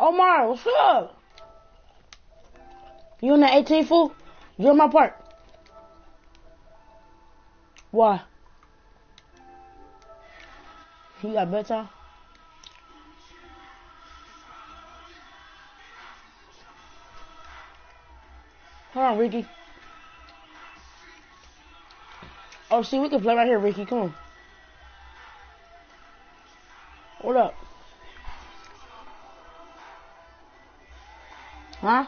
Omar, what's up? You in the 18 fool? You in my park? Why? You got bedtime? Hold on, Ricky. Oh, see, we can play right here, Ricky. Come on. Huh?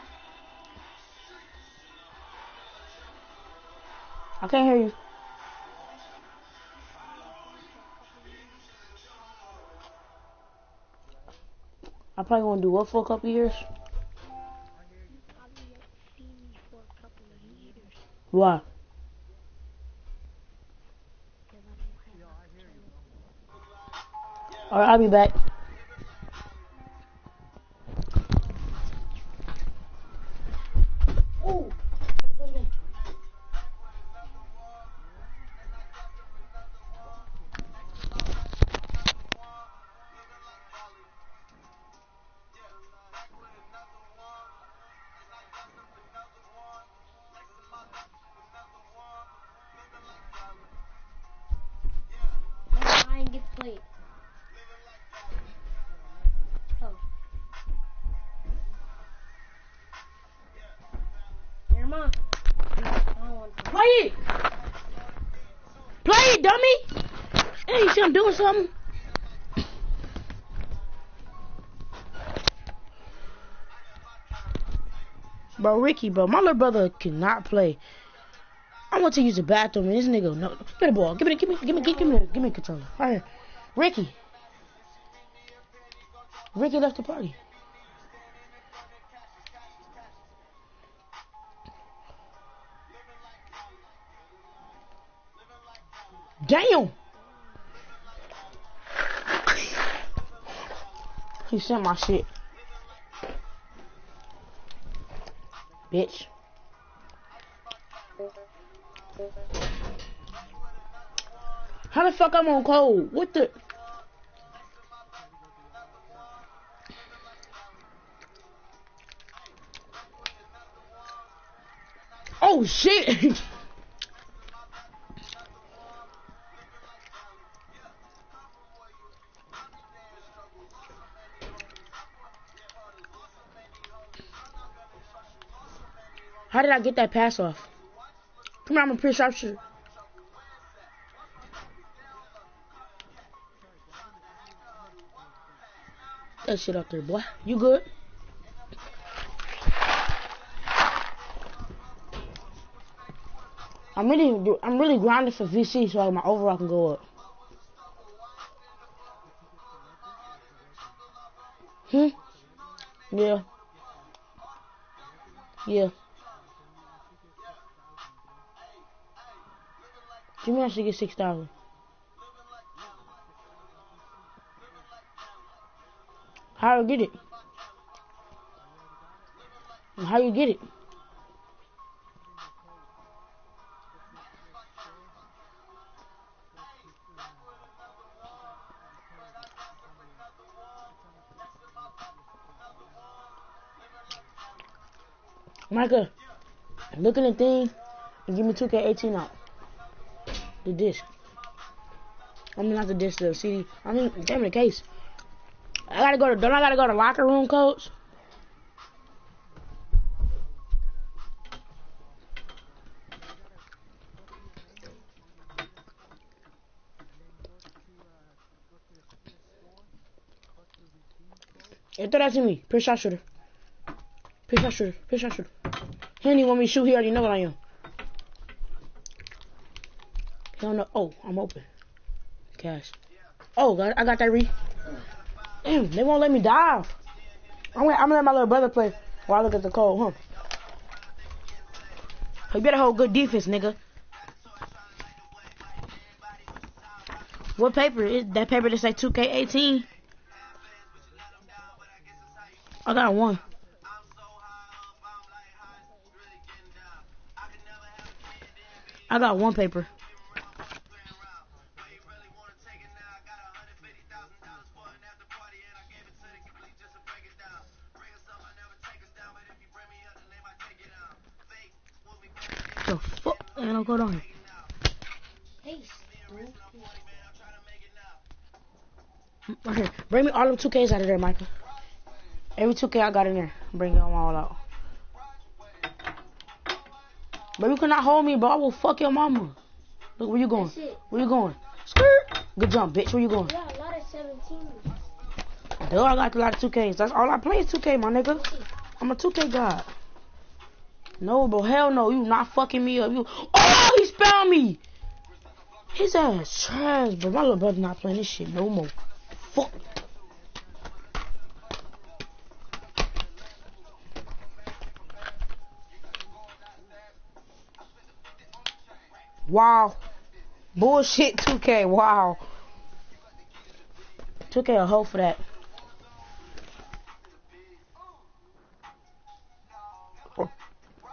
I can't hear you. I probably gonna do what for a couple years? Why? Alright, I'll be back. Something? Bro, Ricky, bro, my little brother cannot play. I want to use the bathroom and this nigga, no, give me the ball, give me, give me, give me, give me, give me, give me a controller. Right here, Ricky. Ricky left the party. Damn. He sent my shit. Bitch. How the fuck I'm on cold? What the? Oh shit! did I get that pass off? Come on, I'm a pretty sharpshooter. That shit up there, boy. You good? I'm really, I'm really grinding for VC so my overall can go up. Hmm. Yeah. Yeah. Me I should get six thousand. How you get it? How you get it? Micah, look at the thing and give me 2K18 out. The disc. I mean, not the disc, the CD. I mean, damn the case. I gotta go to, don't I gotta go to locker room coach? Hey, throw that to me. Push shot shooter. Push shot shooter. Push shot shooter. He even want me to shoot. He already know what I am. He Oh, I'm open. Cash. Oh, God, I got that re. They won't let me dive. I'm gonna, I'm gonna let my little brother play while I look at the code, huh? You better hold good defense, nigga. What paper is that paper that say 2K18? I got one. I got one paper. On here. Hey, stupid. Right here. Bring me all them 2Ks out of there, Michael. Every 2K I got in there. Bring them all out. But you cannot hold me, bro. I will fuck your mama. Look, where you going? Where you going? Skirt. Good jump, bitch. Where you going? Got a lot of 17s. Duh, I got a lot of 2Ks. That's all I play is 2K, my nigga. I'm a 2K god. No, bro. Hell no. You not fucking me up. You. Oh, he spelled me. His ass trash, bro. My little brother not playing this shit no more. Fuck. Wow. Bullshit 2K. Wow. 2K a hoe for that.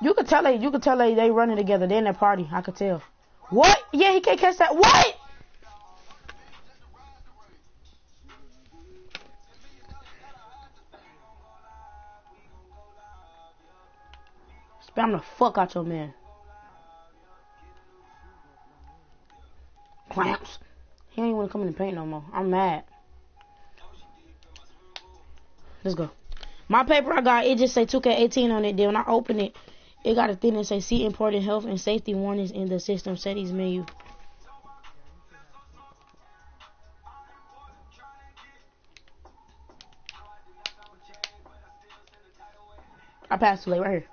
You could tell they, you could tell they, they running together. They in that party. I could tell. What? Yeah, he can't catch that. What? Spam the fuck out your man. Clamps. He don't even come in the paint no more. I'm mad. Let's go. My paper I got, it just say 2K18 on it. Then when I open it, it got a thing that say see important health and safety warnings in the system settings menu. I passed too late right here.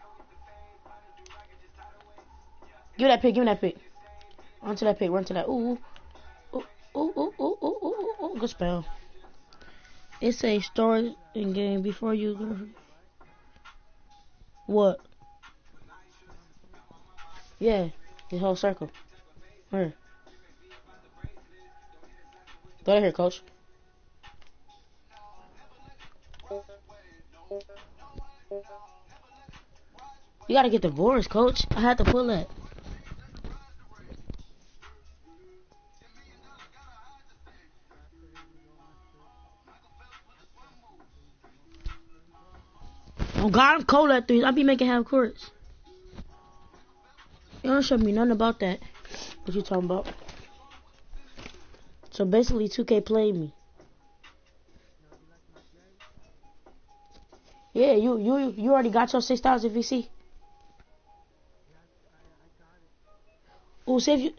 Give me that pick, give me that pick. Run to that pick, run to that. Ooh. Ooh, ooh, ooh, ooh, ooh, ooh, ooh. Good spell. It says start in game before you go. What? Yeah, the whole circle. Here. Go to here, coach. You gotta get the boards, coach. I had to pull that. Oh God, I'm cold at threes. I be making half courts. You don't show me nothing about that. What you talking about? So basically, 2K played me. Yeah, you you you already got your 6,000 VC. Oh, save you.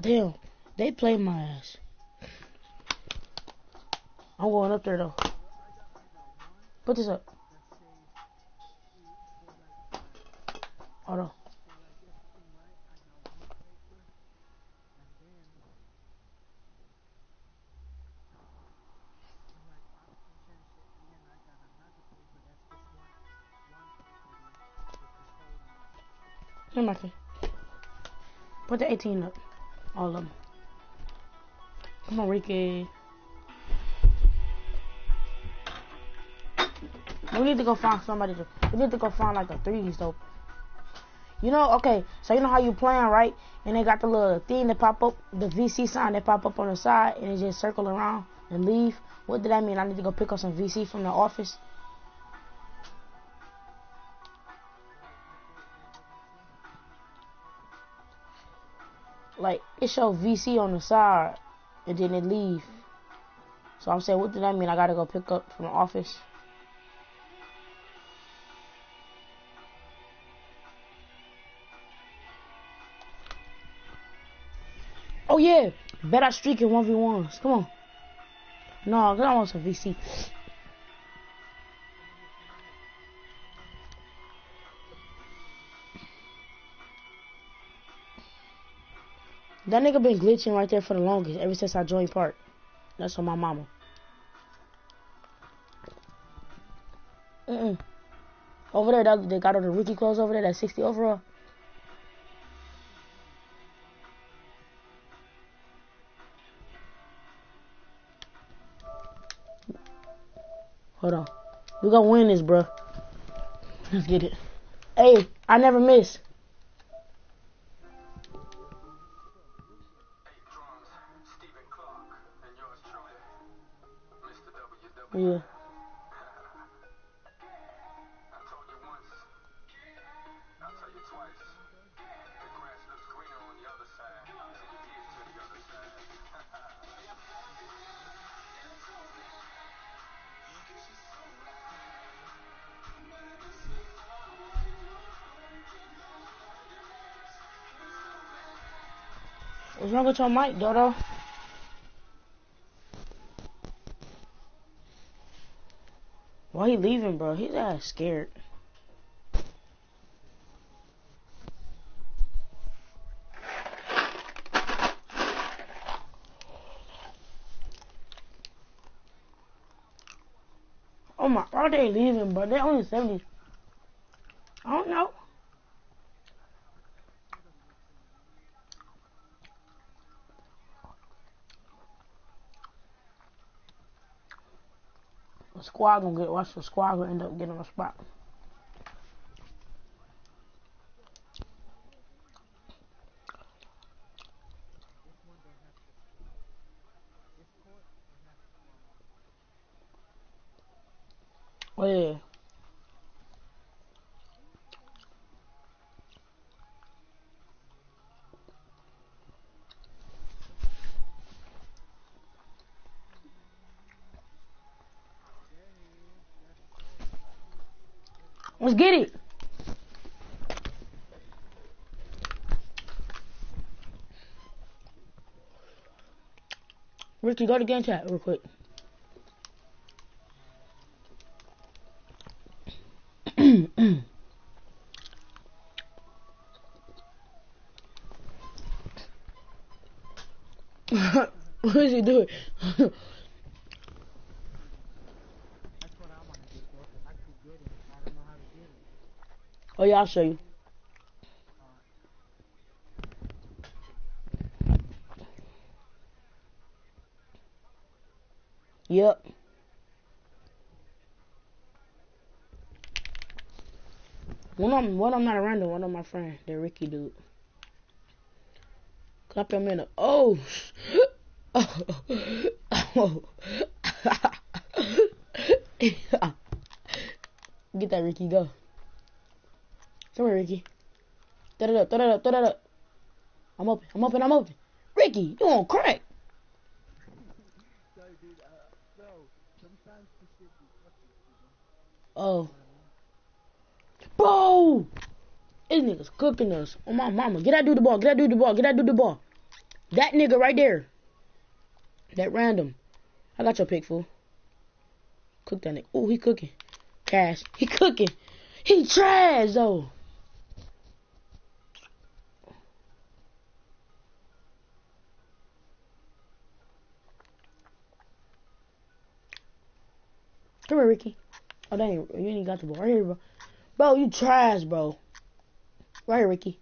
Damn, they played my ass. I'm going up there though. Put this up. Hold on. Put the 18 up. All of them. Come on, Ricky. We need to go find somebody to. We need to go find like a threes though. You know, okay. So you know how you playing, right? And they got the little thing that pop up, the VC sign that pop up on the side, and it just circle around and leave. What did that mean? I need to go pick up some VC from the office. Like it show VC on the side, and then it leave. So I'm saying, what did that mean? I gotta go pick up from the office. Oh yeah, bet I streak in one v ones. Come on. No, I want some VC. That nigga been glitching right there for the longest ever since I joined Park. That's on my mama. Mm-mm. Over there, that, they got all the rookie clothes over there. That 60 overall. Hold on. We gonna win this, bro. Let's get it. Hey, I never miss. Wrong with your mic, Dodo? Why he leaving, bro? He's ass scared. Oh my, are they leaving, bro? They only 70. I don't know. The squad gonna get, watch the squad gonna end up getting a spot. Oh yeah. Get it. Ricky, go to game chat real quick. what is he doing? That's what I want to do, bro. 'cause I could get it. I don't know how to get it. oh yeah, I'll show you. Yep. Them, one of them not around, one of my friend, the Ricky dude. Clap him in. A, oh, oh, Get that Ricky, go. Come here, Ricky. Throw that up, throw that up, throw that up. I'm open, I'm open, I'm open. Ricky, you on crack. Oh. This Oh. Bro! These niggas cooking us. Oh my mama. Get that dude the ball. Get that dude the ball. Get that dude the ball. That nigga right there. That random. I got your pick, fool. Cook that nigga. Oh, he cooking. Cash. He cooking. He trash, though. Here, Ricky. Oh, dang. You ain't got the ball. Right here, bro. Bro, you trash, bro. Right here, Ricky.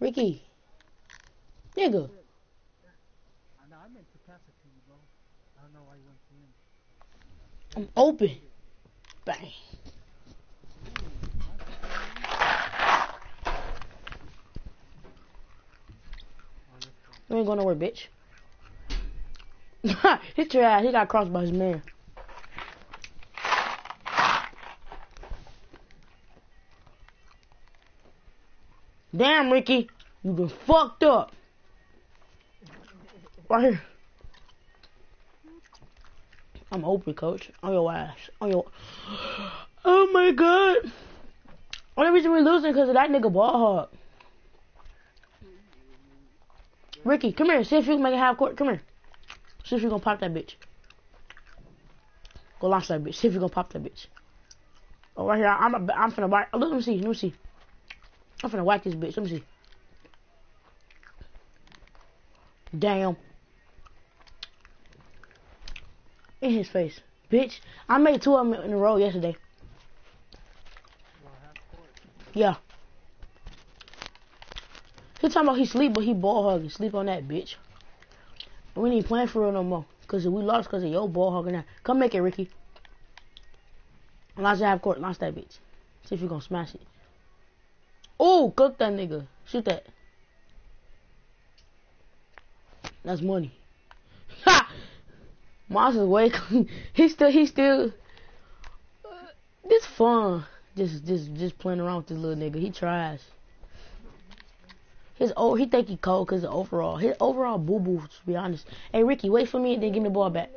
Ricky. Nigga. I know, I meant to pass it to you, bro. I don't know why you went to him. I'm open. Bang. You ain't going nowhere, bitch. he trash. He got crossed by his man. Damn, Ricky. you've been fucked up. Right here. I'm open, coach. On your ass. On your. Oh my god. Only reason we're losing because of that nigga ball hog. Ricky, come here. See if you can make a half court. Come here. See if you gonna pop that bitch. Go launch that bitch. See if you gonna pop that bitch. Oh, right here. I'm a, I'm finna. Look, let me see. Let me see. I'm finna whack this bitch. Let me see. Damn. In his face. Bitch. I made two of them in a row yesterday. Yeah. He talking about he sleep, but he ball hugging. Sleep on that bitch. We ain't playing for real no more. Cause we lost cause of your ball hugging that. Come make it, Ricky. That half court. Launch that bitch. See if you gonna smash it. Oh, cook that nigga. Shoot that. That's money. Ha! Monster's way. he still, he still. Uh, this fun. Just, just, just playing around with this little nigga. He tries. His oh, he think he cold cause overall. His overall boo boo. To be honest. Hey Ricky, wait for me and then give me the ball back.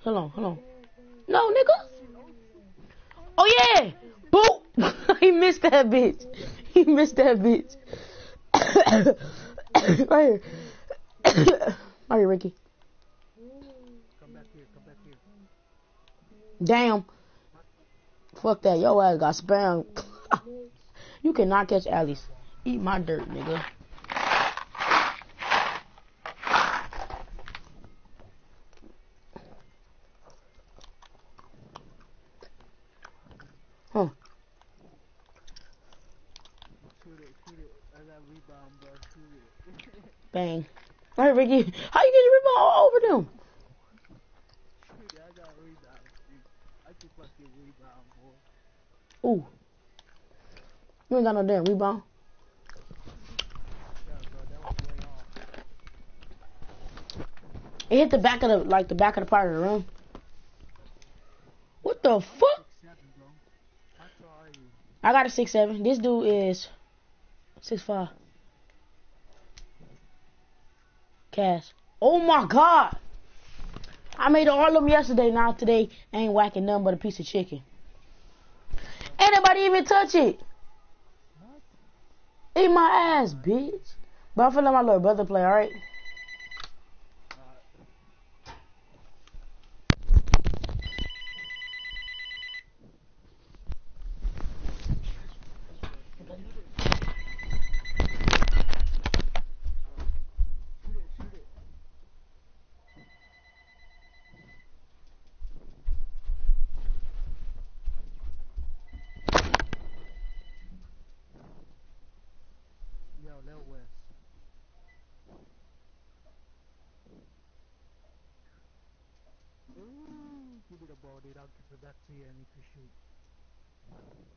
Hold on, hold on. No, nigga. Oh yeah. Boo. he missed that bitch. He missed that bitch. right here. right Ricky. Come back here, come back here. Damn. Fuck that. Yo ass got spam. you cannot catch Alice. Eat my dirt, nigga. Shoot it, shoot it. I got rebound, bro. Shoot it. Bang. How you get your rebound all over them? Ooh. You ain't got no damn rebound. It hit the back of the like the back of the part of the room. What the fuck? I got a six seven. This dude is six five. Cash. Oh my god. I made all of them yesterday. Now today ain't whacking nothing but a piece of chicken. Anybody even touch it. Eat my ass, bitch. But I'm finna let my little brother play, alright? Shoot it, shoot it. Yo, Lil Wes. Ooh, give me the ball, dude. I'll give it back to you and you can shoot.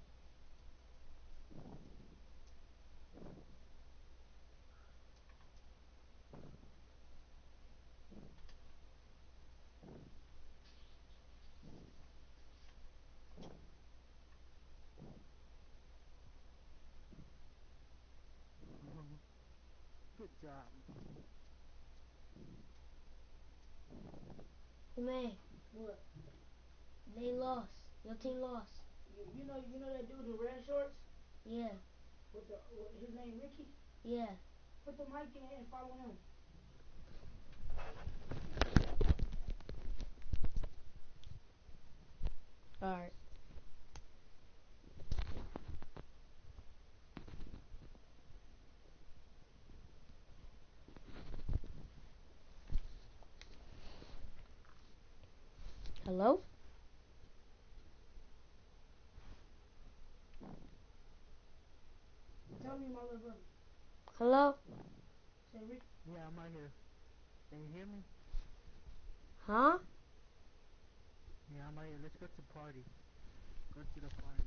Good job. Man, what? They lost. Your team lost. You know, you know that dude in red shorts Yeah, with the with his name Ricky. yeah. Put the mic in and follow him. Alright. Hello? Tell me, my little brother. Hello? Say Yeah, I'm right here. Can you hear me? Huh? Yeah, I'm right here. Let's go to the party. Go to the party.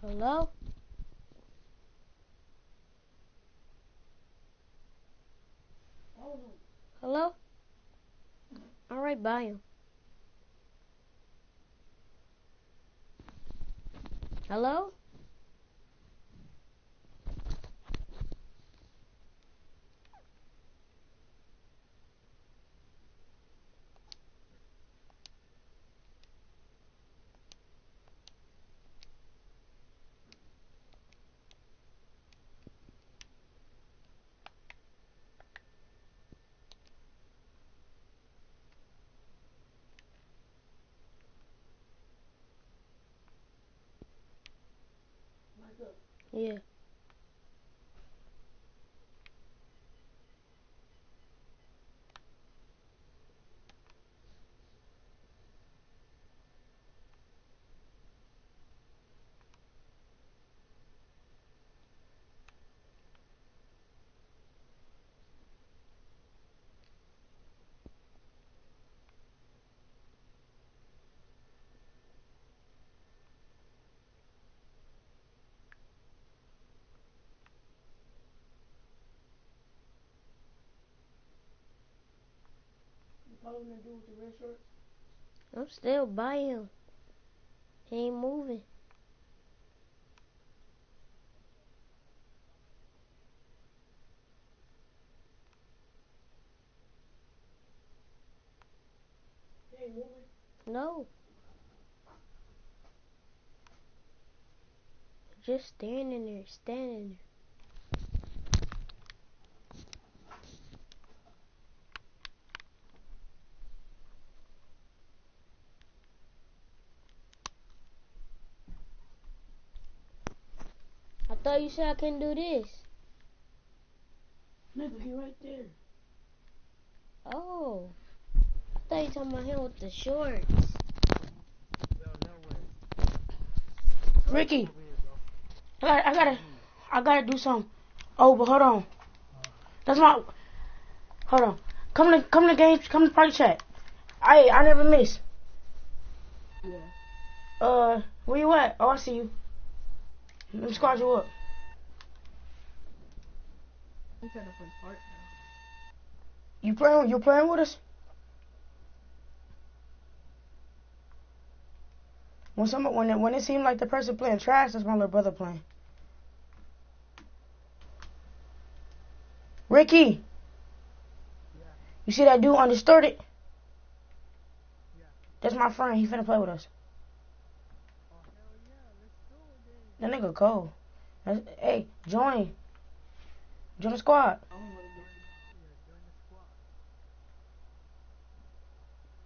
Hello? Hello? Alright, bye. Hello? Yeah. You following the dude with the red? I'm still by him. He ain't moving. He ain't moving. No. Just standing there, standing there. Thought you said I couldn't do this. Nigga, he right there. Oh. I thought you talking about him with the shorts. Yo, no. Ricky, I gotta, I gotta, I gotta do something. Oh, but hold on. That's my. Hold on. Come to, come to games. Come to party chat. I, I never miss. Yeah. Uh, where you at? Oh, I see you. Let me squad you up. Part now. You playing? You playing with us? When some when it, when it seemed like the person playing trash, that's my little brother playing. Ricky, Yeah. you see that dude undistorted? Yeah. That's my friend. He finna play with us. Oh, hell yeah. Let's go then. That nigga cold. That's, hey, join. Join the squad.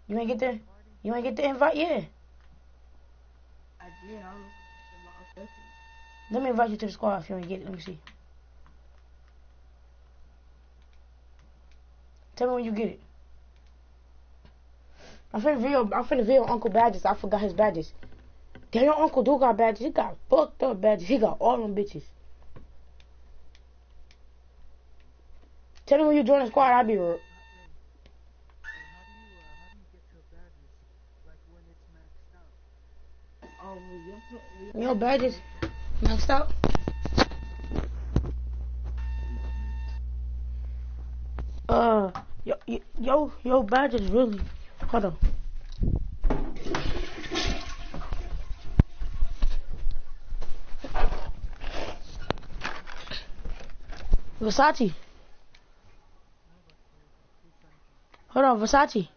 You ain't get the you ain't get the invite yet. I did. Let me invite you to the squad if you ain't get it. Let me see. Tell me when you get it. I'm finna video. I'm finna video Uncle Badges. I forgot his badges. Damn, your uncle do got badges. He got fucked up badges. He got all them bitches. Tell me when you join the squad. I'll be. r- Hey, how do you, how do you get your badges? Maxed out? Uh, yo, yo, yo, badges really. Hold on. Versace. Hold on, Versace.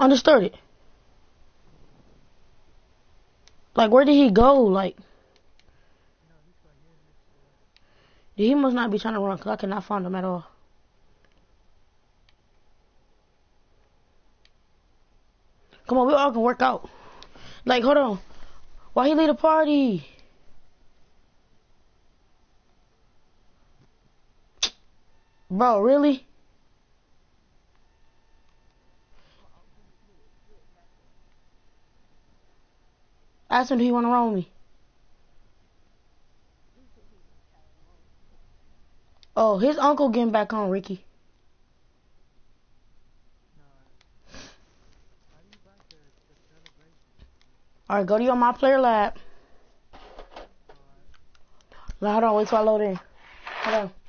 Understood it. Like, where did he go? Like, he must not be trying to run because I cannot find him at all. Come on, we all can work out. Like, hold on. Why he leave the party? Bro, really? Ask him, do he want to roll me? Oh, his uncle getting back on, Ricky. Alright, go to your My Player Lab. Now, hold on, wait till I load in. Hold on.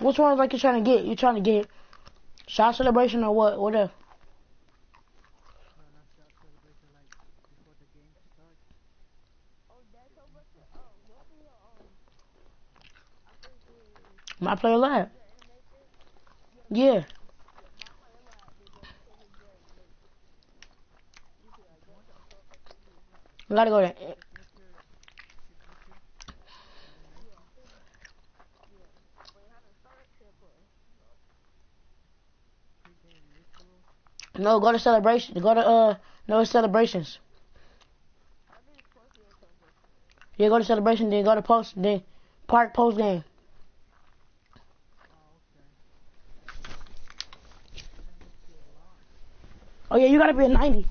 Which one is like you trying to get? You trying to get shot celebration or what? What the. My Player Lab. Yeah. Gotta go there. Pre-game rituals. No, go to celebration. Go to uh, no celebrations. Yeah, go to celebration, then go to post, then park post game. Oh. Yeah, you gotta be a ninety.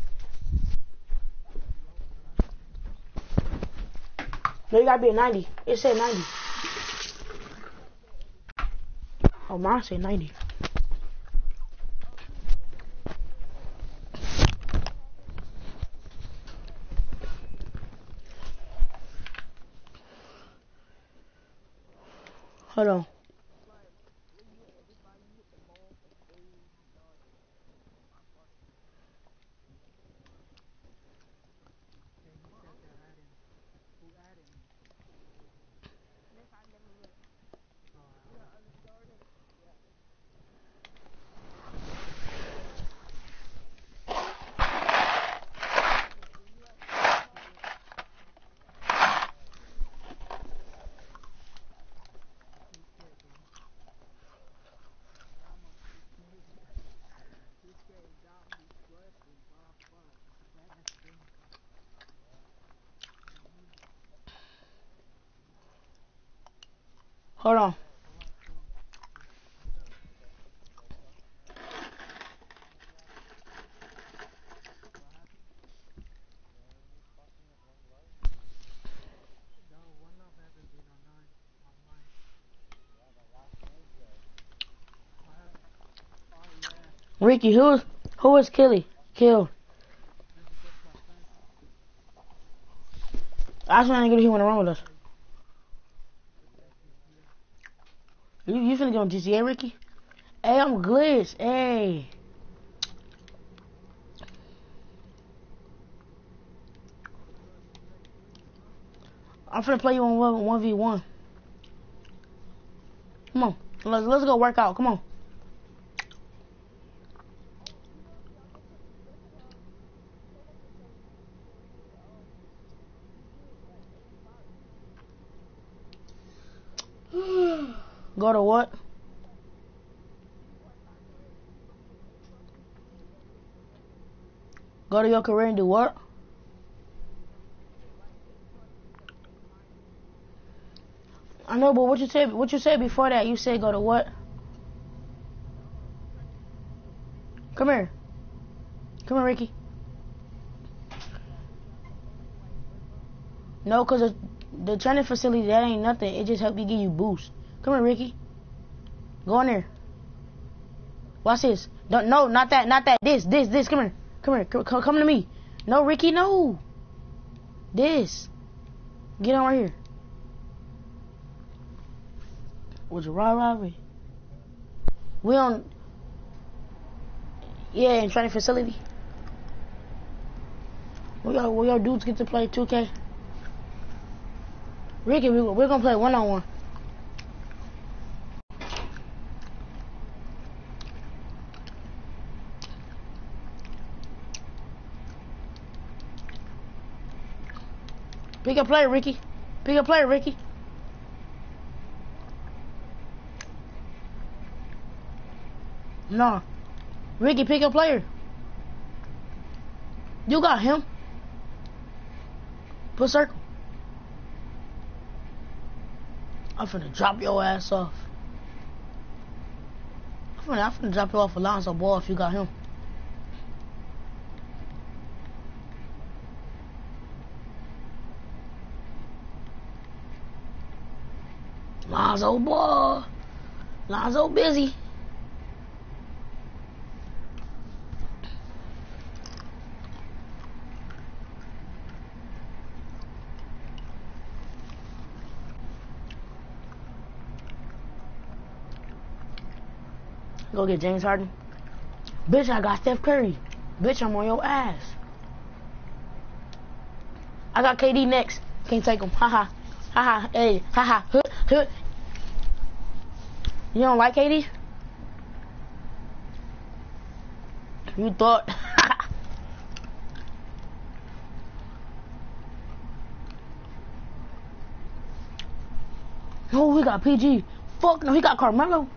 No, you gotta be a ninety. It said ninety. Oh, mine said ninety. Hold on. Okay, he said that I didn't. Who added me? Oh, I- This game got me sweating, my fuck. Hold on. No, one love hasn't been online. Online. I have. Oh yeah. Ricky, who who was Killy? Killed. I just want to get want to run with us. On GTA, Ricky? Hey, I'm glitch. Hey. I'm finna play you on one one v one. Come on, let's let's go work out. Come on. Go to what? Go to your career and do what? I know, but what you said, what you said before that, you said go to what? Come here. Come here, Ricky. No, cause the, the training facility that ain't nothing. It just help you give you boost. Come here, Ricky. Go in there. Watch this. Don't no, not that, not that. This, this, this. Come here. Come here. Come, come, come to me. No, Ricky, no. This. Get on right here. Was it raw robbery? We on. Yeah, in training facility. We got, we got dudes get to play 2K. Ricky, we, we're gonna play one on one. Pick a player, Ricky. Pick a player, Ricky. No. Ricky, pick a player. You got him. Put circle. I'm finna drop your ass off. I'm finna, I'm finna drop you off Alonzo Ball if you got him. Lonzo Ball. Lonzo busy. Go get James Harden. Bitch, I got Steph Curry. Bitch, I'm on your ass. I got KD next. Can't take him. Haha. Haha. Hey. Haha. Huh. Huh. You don't like KD? You thought. oh, we got PG. Fuck no, he got Carmelo.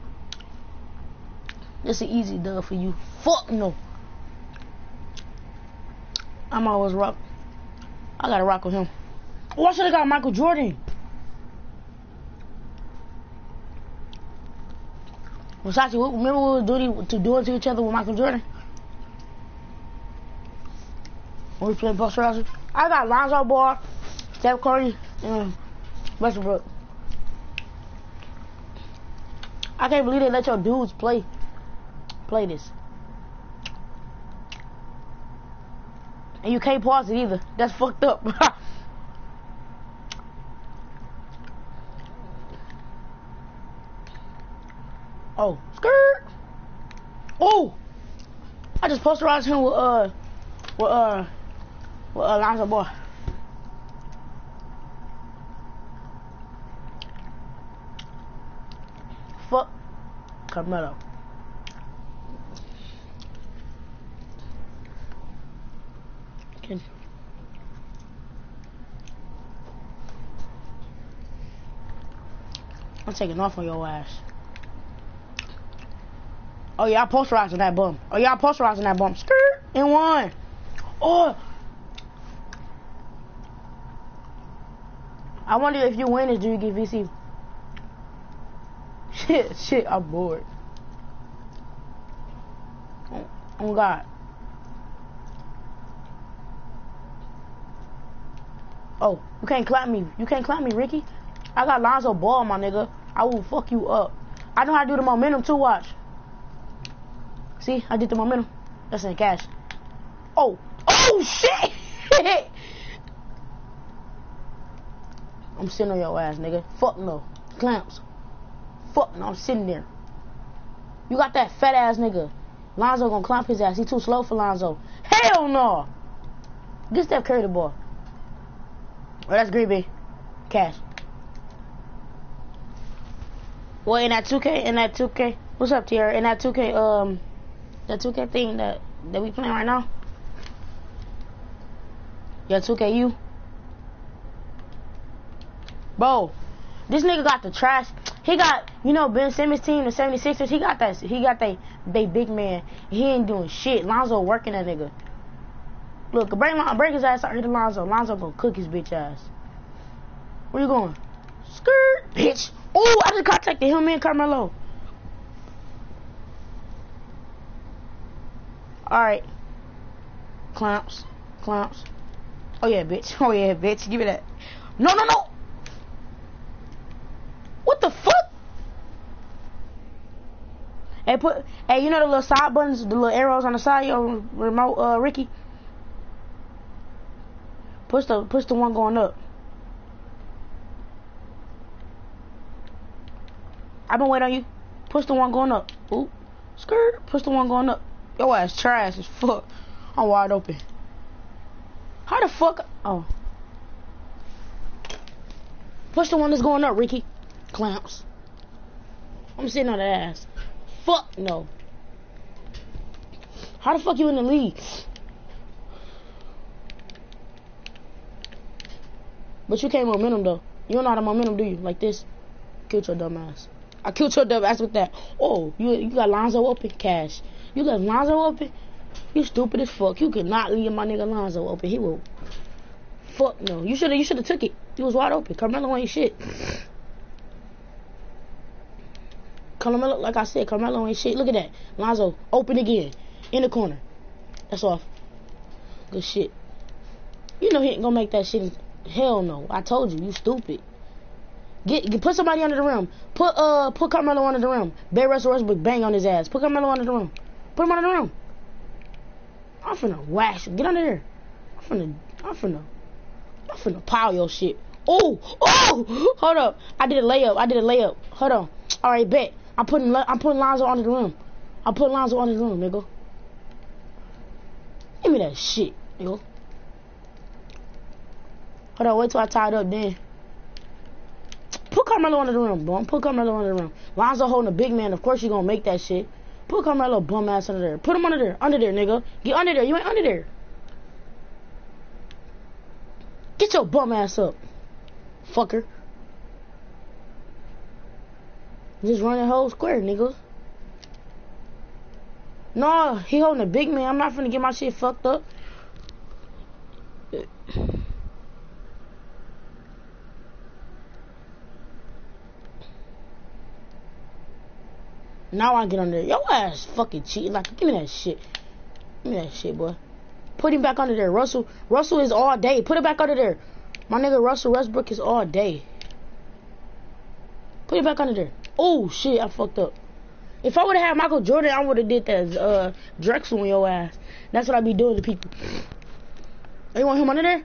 This an easy dub for you. Fuck no. I'm always rock. I gotta rock with him. Oh, I should have got Michael Jordan. Versace, remember what we were doing to do it to each other with Michael Jordan? When we played Rousey. I got Lonzo Ball, Steph Curry, and Westbrook. I can't believe they let your dudes play play this. And you can't pause it either. That's fucked up. oh, skirt. Oh, I just posterized him with uh, with uh, with uh, Lonzo Ball. Fuck Carmelo. Can I'm taking off on your ass. Oh I posterizing that bum. Oh I posterizing that bum. Skirt and one. Oh. I wonder if you win this, do you get VC? Shit, shit, I'm bored. Oh, oh God. Oh, you can't clap me. You can't clap me, Ricky. I got Lonzo Ball, my nigga. I will fuck you up. I know how to do the momentum too, watch. See, I did the momentum. That's in cash. Oh, oh shit! I'm sitting on your ass, nigga. Fuck no. Clamps. Fuck no, I'm sitting there. You got that fat ass nigga. Lonzo gonna clamp his ass. He too slow for Lonzo. Hell no! Get Steph Curry the ball. Oh, that's Green Bay. Cash. Well, in that 2K, in that 2K, what's up, Tierra? In that 2K, um, that 2K thing that that we playing right now. Yeah, 2KU. Bro, this nigga got the trash. He got, you know, Ben Simmons team, the 76ers. He got that. He got that they big man. He ain't doing shit. Lonzo working that nigga. Look, bring break his ass out here to Lonzo. Lonzo gonna cook his bitch ass. Where you going? Skirt, bitch. Oh, I just contacted him and Carmelo. Alright. Clamps. Clamps. Oh yeah, bitch. Oh yeah, bitch. Give me that. No, no, no. What the fuck? Hey, put. Hey, you know the little side buttons, the little arrows on the side your remote, uh, Ricky. Push the push the one going up. I've been waiting on you. Push the one going up. Ooh. Skirt. Push the one going up. Yo ass trash as fuck. I'm wide open. How the fuck? Oh. Push the one that's going up, Ricky. Clamps. I'm sitting on that ass. Fuck no. How the fuck you in the league? But you can't momentum though. You don't know how to momentum, do you? Like this. Killed your dumb ass. I killed your dumb ass with that. Oh, you you got Lonzo open? Cash. You left Lonzo open? You stupid as fuck. You could not leave my nigga Lonzo open. He will. Fuck no. You should have. You should have took it. He was wide open. Carmelo ain't shit. Carmelo, like I said, Carmelo ain't shit. Look at that. Lonzo open again in the corner. That's off. Good shit. You know he ain't gonna make that shit. Hell no. I told you. You stupid. Get, get put somebody under the rim. Put uh put Carmelo under the rim. Bay Russell Westbrook bang on his ass. Put Carmelo under the rim. Put him under the rim. I'm finna wash Get under there. I'm finna I'm finna I'm finna pile your shit. Oh oh hold up. I did a layup. I did a layup. Hold on. Alright, bet. I'm putting I'm putting Lonzo under the rim. I'm putting Lonzo under the rim, nigga. Give me that shit, nigga. Hold on, wait till I tie it up then. Put Carmelo under the rim, bro. Put Carmelo under the rim. Lonzo holding a big man. Of course you gonna make that shit. Put Carmelo bum ass under there. Put him under there. Under there, nigga. Get under there. You ain't under there. Get your bum ass up. Fucker. Just run the whole square, nigga. No, he holding a big man. I'm not finna get my shit fucked up. Now I get under there. Your ass fucking cheating. Like, give me that shit. Give me that shit, boy. Put him back under there. Russell Russell is all day. Put it back under there. My nigga Russell Westbrook is all day. Put it back under there. Oh shit, I fucked up. If I would have had Michael Jordan, I would have did that uh Drexel on your ass. That's what I be doing to people. You want him under there?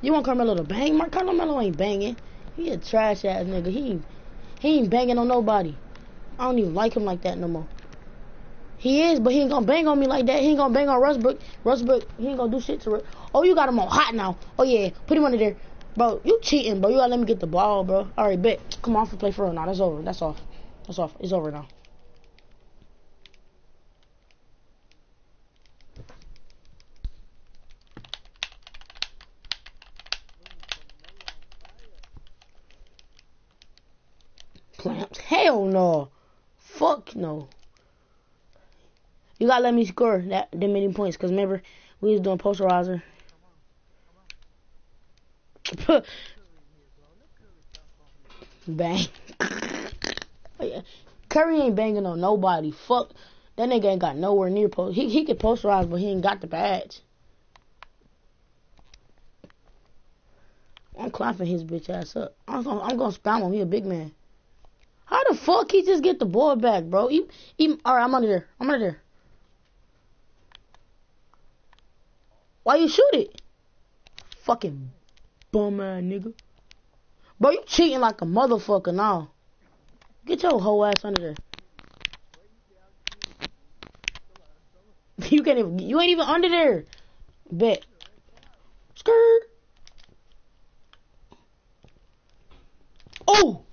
You want Carmelo to bang? Mark Carmelo ain't banging. He a trash ass nigga. He he ain't banging on nobody. I don't even like him like that no more. He is, but he ain't gonna bang on me like that. He ain't gonna bang on Rustbrook. Rustbrook, he ain't gonna do shit to it. Oh, you got him on hot now. Oh yeah, put him under there. Bro, you cheating, bro. You gotta let me get the ball, bro. Alright, bet. Come on, for play for real now. That's over. That's off. That's off. It's over now. Clamps. Hell no. Fuck no. You gotta let me score that that many points, cause remember we was doing posterizer. Bang. Curry ain't banging on nobody. Fuck. That nigga ain't got nowhere near post. He he could posterize, but he ain't got the badge. I'm clapping his bitch ass up. I'm gonna, I'm gonna spam him. He a big man. How the fuck he just get the ball back, bro? He, he, all right, I'm under there. I'm under there. Why you shoot it? Fucking bum ass nigga. Bro, you cheating like a motherfucker now. Get your whole ass under there. You can't even. You ain't even under there. Bet. Skirt. Oh.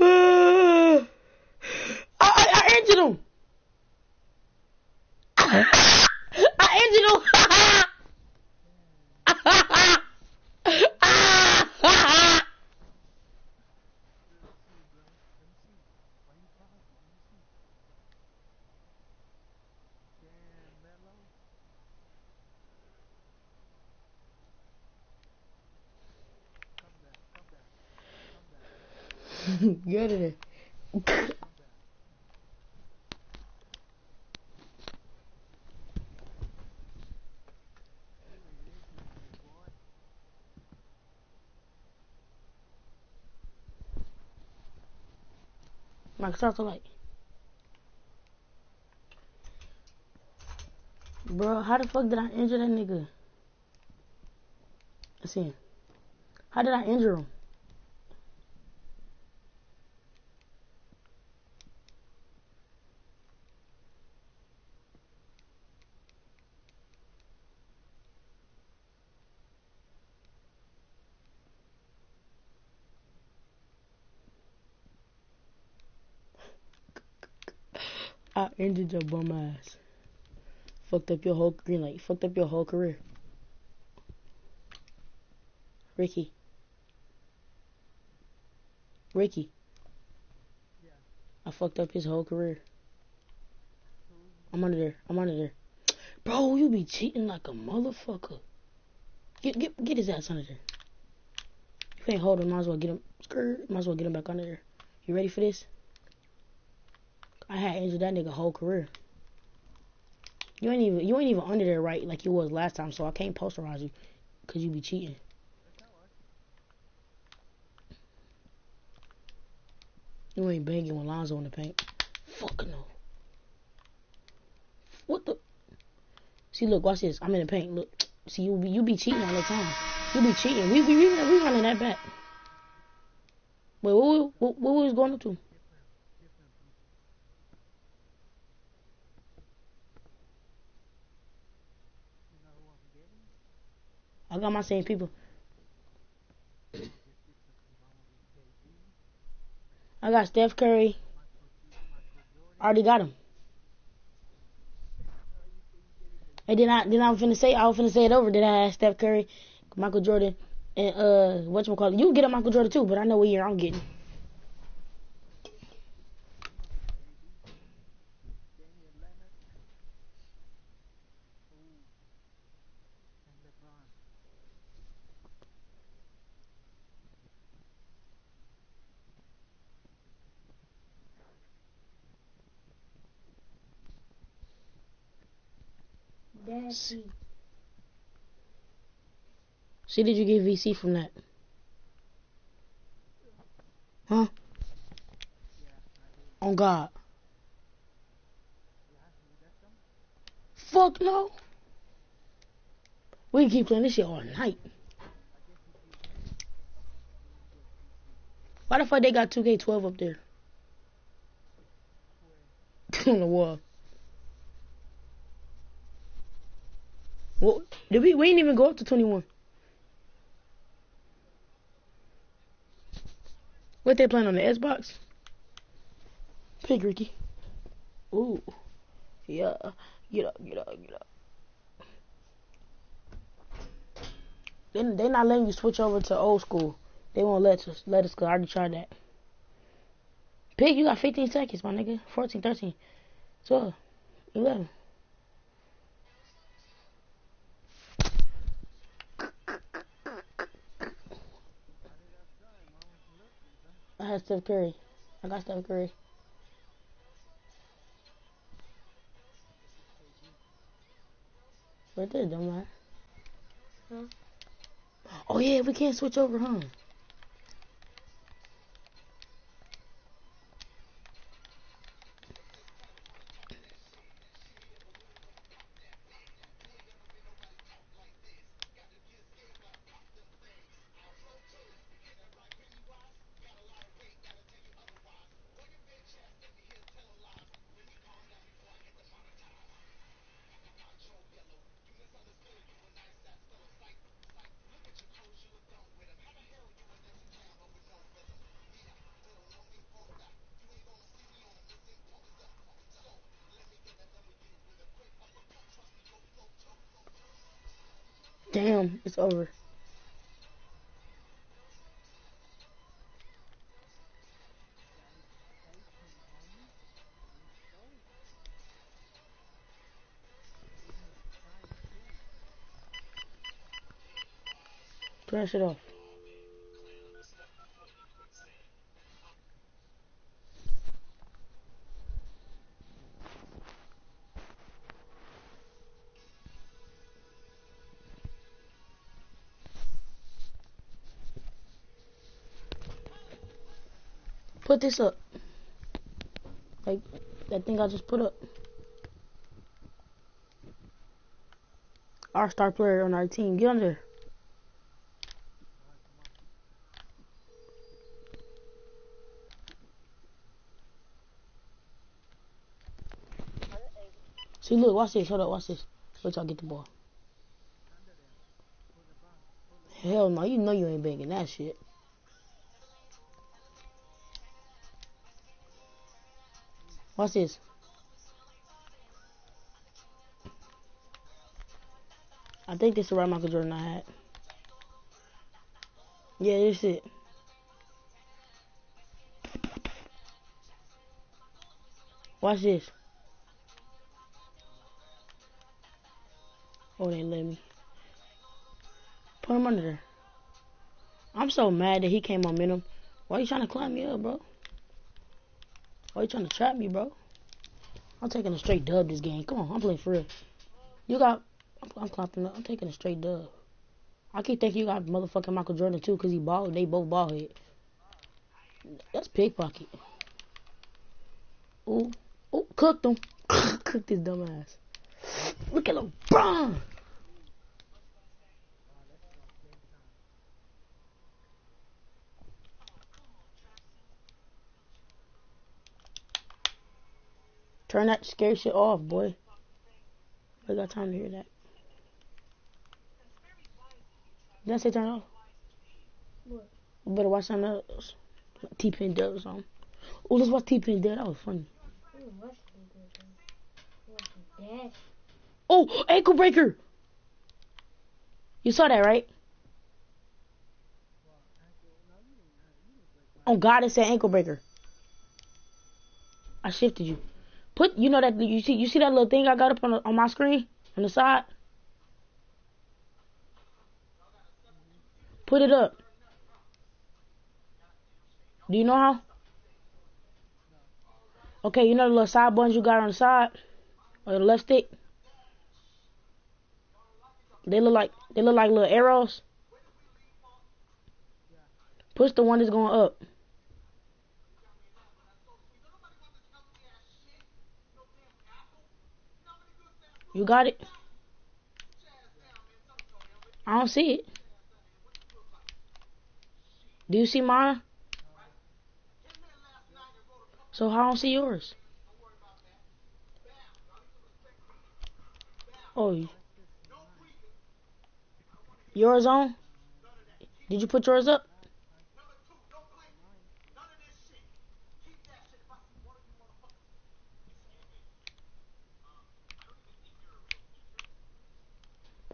I, I, I injured him. I injured him. Damn, Mello. Come back, come Get it. listening, boy. Microsoft like, bro, how the fuck did I injure that nigga? Let's see. How did I injure him? Injured your bum ass. Fucked up your whole green light. Fucked up your whole career. Ricky. Ricky. Yeah. I fucked up his whole career. I'm under there. I'm under there. Bro, you be cheating like a motherfucker. Get get get his ass under there. You can't hold him. Might as well get him. Might as well get him back under there. You ready for this? I had injured that nigga whole career. You ain't even you ain't even under there right like you was last time, so I can't posterize you because you be cheating. You ain't banging with Lonzo in the paint. Fuck no. What the? See, look, watch this. I'm in the paint. Look, see, you be you be cheating all the time. You be cheating. We we we, we running that back. Wait, what what what, what was going up to? You know who I'm getting? I got my same people. I got Steph Curry. I already got him. And then I then I was finna say I was finna say it over. Then I had Steph Curry, Michael Jordan, and uh whatchamacallit. You get a Michael Jordan too, but I know what year I'm getting. Damian Leonard. Ooh. And LeBron. Daddy. See, did you get VC from that? Huh? On God. Fuck no. We can keep playing this shit all night. Why the fuck they got 2K12 up there? On the wall. Well, did we? We ain't even go up to 21. What they playing on the Xbox? Pig Ricky. Ooh. Yeah. Get up, get up, get up. They they not letting you switch over to old school. They won't let us let us go. I already tried that. Pig, you got 15 seconds, my nigga. 14, 13, 12, 11. Had Steph Curry. I got Steph Curry. Right there, dumbass. Huh? Oh yeah, we can't switch over, huh? It's over. Press it off. Put this up. Like that thing I just put up. Our star player on our team. Get under. See, look, watch this. Hold up, watch this. Wait till I get the ball. Hell no, you know you ain't banging that shit. Watch this. I think this is the right Michael Jordan I had. Yeah, this it. Watch this. Oh, they let me. Put him under there. I'm so mad that he came on minimum. Why are you trying to climb me up, bro? Why you trying to trap me, bro? I'm taking a straight dub this game. Come on, I'm playing for real. You got, I'm, I'm clapping up. I'm taking a straight dub. I keep thinking you got motherfucking Michael Jordan too, cause he ball. They both ball head. That's pickpocket. Ooh, ooh, cooked him. cooked his dumb ass. Look at LeBron. Turn that scary shit off, boy. I got time to hear that. Did I say turn off? What? Better watch something else. T-Pin Dead or something. Oh, let's watch T-Pin Dead. That was funny. Oh, ankle breaker. You saw that, right? Oh God, it said ankle breaker. I shifted you. Put, you know that you see, you see that little thing I got up on on my screen on the side. Put it up. Do you know how? Okay, you know the little side buttons you got on the side or the left stick. They look like they look like little arrows. Push the one that's going up. You got it? I don't see it. Do you see mine? So I don't see yours? Oh, yours on? Did you put yours up?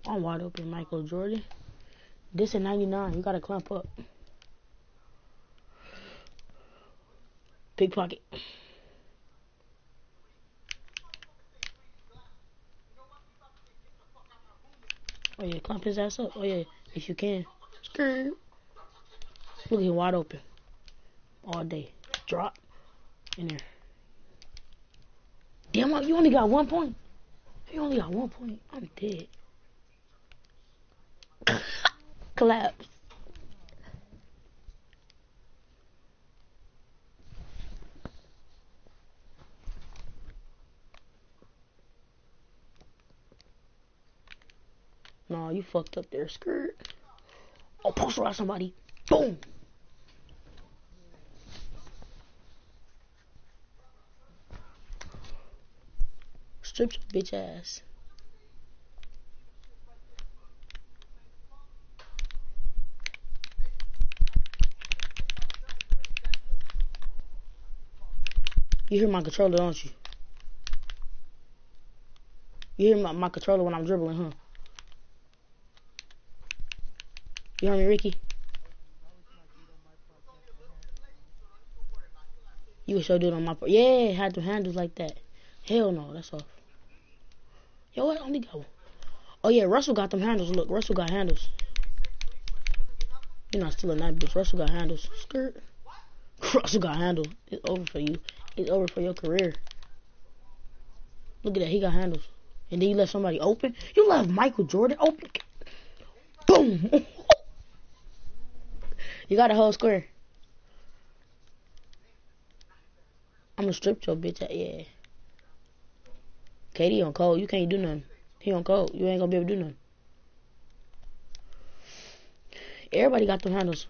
I'm wide open, Michael Jordan. This at 99. You gotta clamp up. Pickpocket. Oh yeah, clamp his ass up. Oh yeah, if you can. Look at him wide open. all day. Drop in there. Damn, you only got one point. You only got one point. I'm dead. Collapse. No, you fucked up there, skirt. Oh, posterize somebody. Boom. Strip your bitch ass. You hear my controller, don't you? You hear my, my controller when I'm dribbling, huh? You hear me, Ricky? You would sure do on my part. Yeah, had the handles like that. Hell no, that's off. Yo, what? Only got one. Oh yeah, Russell got them handles. Look, Russell got handles. You're not stealing that bitch. Russell got handles. Skirt. Russell got handles. It's over for you. It's over for your career. Look at that. He got handles. And then you left somebody open. You left Michael Jordan open. Boom. you got a whole square. I'm gonna strip your bitch out. Yeah. KD on cold. You can't do nothing. He on cold. You ain't gonna be able to do nothing. Everybody got the handles.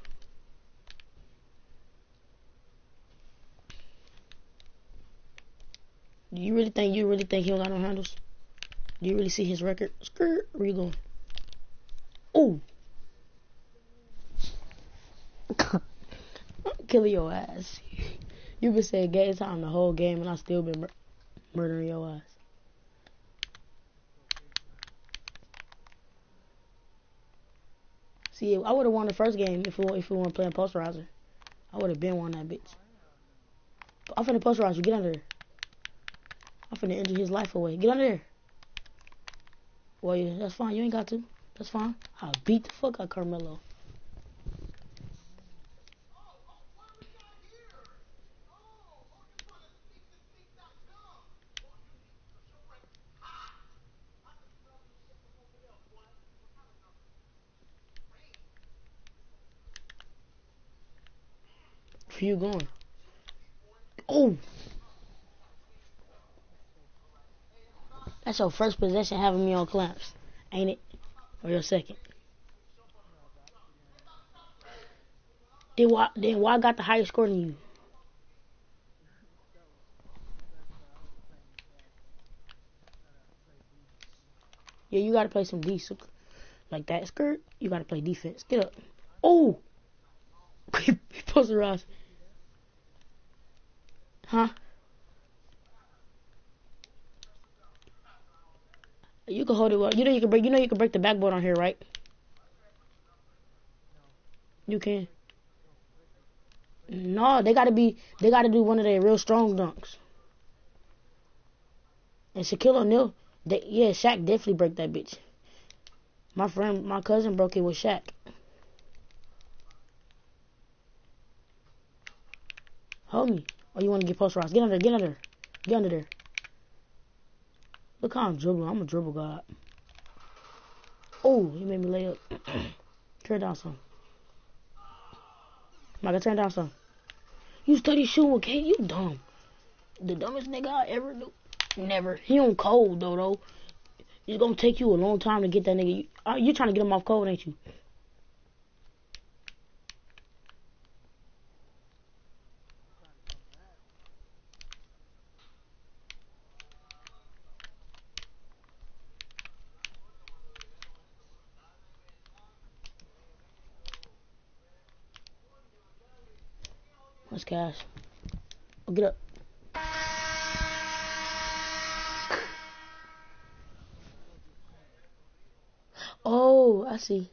Do you really think you really think he don't got no handles? Do you really see his record? Skirt, where you going? Oh, killing your ass. You been saying game time the whole game, and I still been mur- murdering your ass. See, I would have won the first game if we if we weren't playing posterizer. I would have been won that bitch. I'm finna posterize you. Get under there. I'm finna injure his life away. Get under there. Well, yeah, that's fine. You ain't got to. That's fine. I'll beat the fuck out Carmelo. Where you going? Oh! That's your first possession having me on clamps, ain't it? Or your second? Then why, then why got the highest score than you? Yeah, you gotta play some decent. Like that skirt, you gotta play defense. Get up. Oh! he posted Ross. Huh? You can hold it well. You know you can break. You know you can break the backboard on here, right? You can. No, they gotta be. They gotta do one of their real strong dunks. And Shaquille O'Neal, they, yeah, Shaq definitely break that bitch. My friend, my cousin broke it with Shaq. Hold me. Or oh, you want to get post Ross? Get under. Get under. Get under there. Look how I'm dribbling. I'm a dribble god. Oh, he made me lay up. turn down some. Micah, turn down some. You study shooting, okay? You dumb. The dumbest nigga I ever knew. Never. He on cold though, though. It's gonna take you a long time to get that nigga. You, uh, you trying to get him off cold, ain't you? Let's cash. Oh, get up. Oh, I see.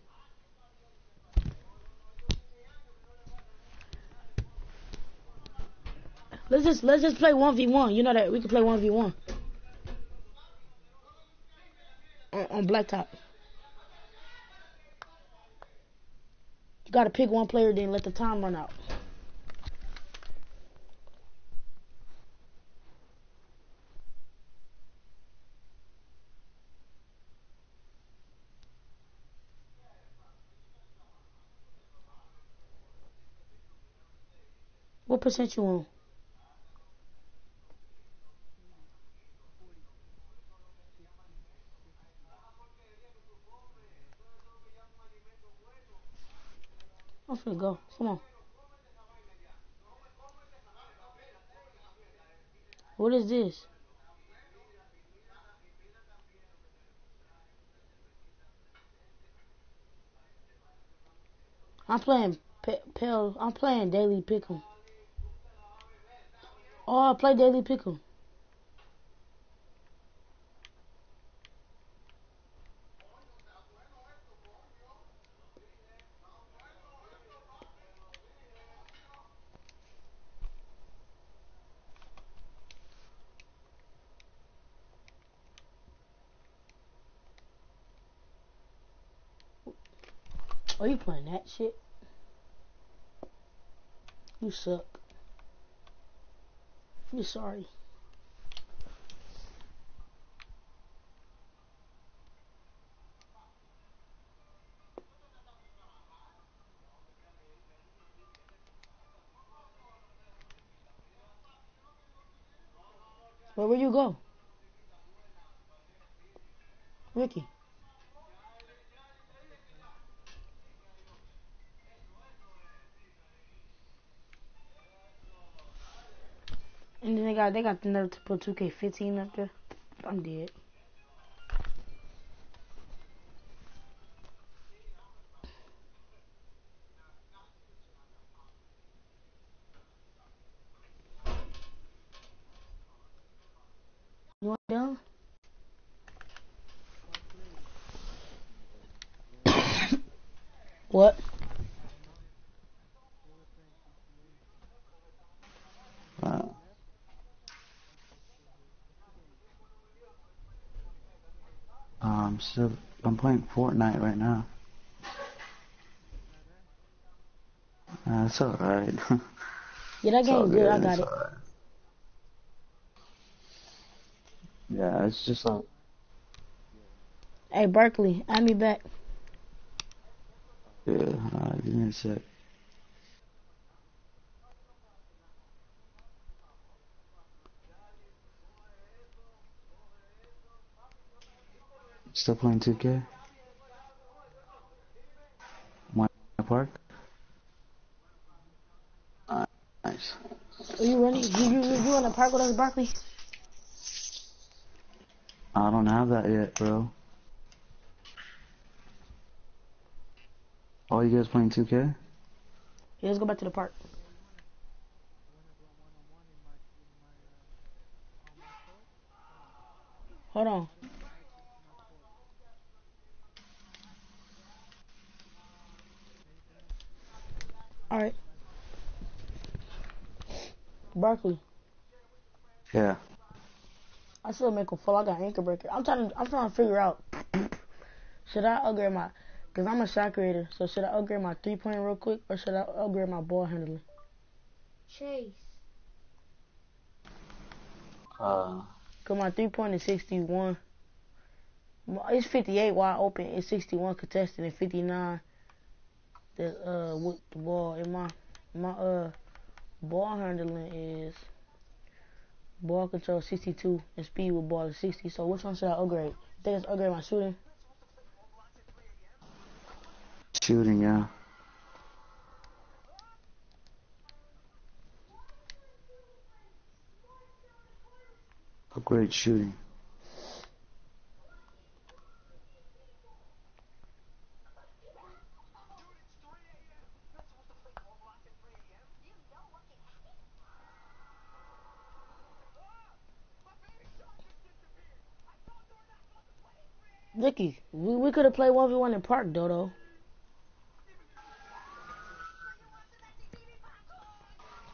Let's just let's just play one v one. You know that we can play one v one on, on blacktop. You gotta pick one player, then let the time run out. Percent you on? I'm finna go. Come on. What is this? I'm playing pe-. I'm playing Daily Pick'em. Oh, I play Daily Pick'em. Oh, you playing that shit? You suck. You sorry. Where will you go? Ricky. Got they got the nerve to put 2K15 up there. I'm dead. You want down? What? Uh, um, still, I'm playing Fortnite right now. Uh, alright. Yeah, that It's all good. I got it. alright. Yeah, it's just like, Hey, Berkeley, add me back. yeah, uh, give me a sec. Still playing 2K? My park? Uh, nice. Are you running? You you you in the park with us, Berkeley? I don't have that yet, bro. Oh, you guys playing 2K? Yeah, let's go back to the park. Hold on. All right. Berkeley, Yeah. I still make a full. I got ankle breaker. I'm trying to I'm trying to figure out. should I upgrade my? Cause I'm a shot creator. So should I upgrade my three point real quick, or should I upgrade my ball handling? Chase. Uh, Cause my three point is 61. It's 58 wide open. It's 61 contested and 59 the uh with the ball. And my my uh ball handling is ball control 62 and speed with ball is 60. So which one should I upgrade? I think it's upgrade my shooting. shooting, yeah. Upgrade shooting. Ricky, we, we could have played 1v1 in park, Dodo.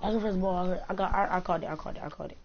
That's the first ball I. I got I, I caught it, I caught it, I caught it.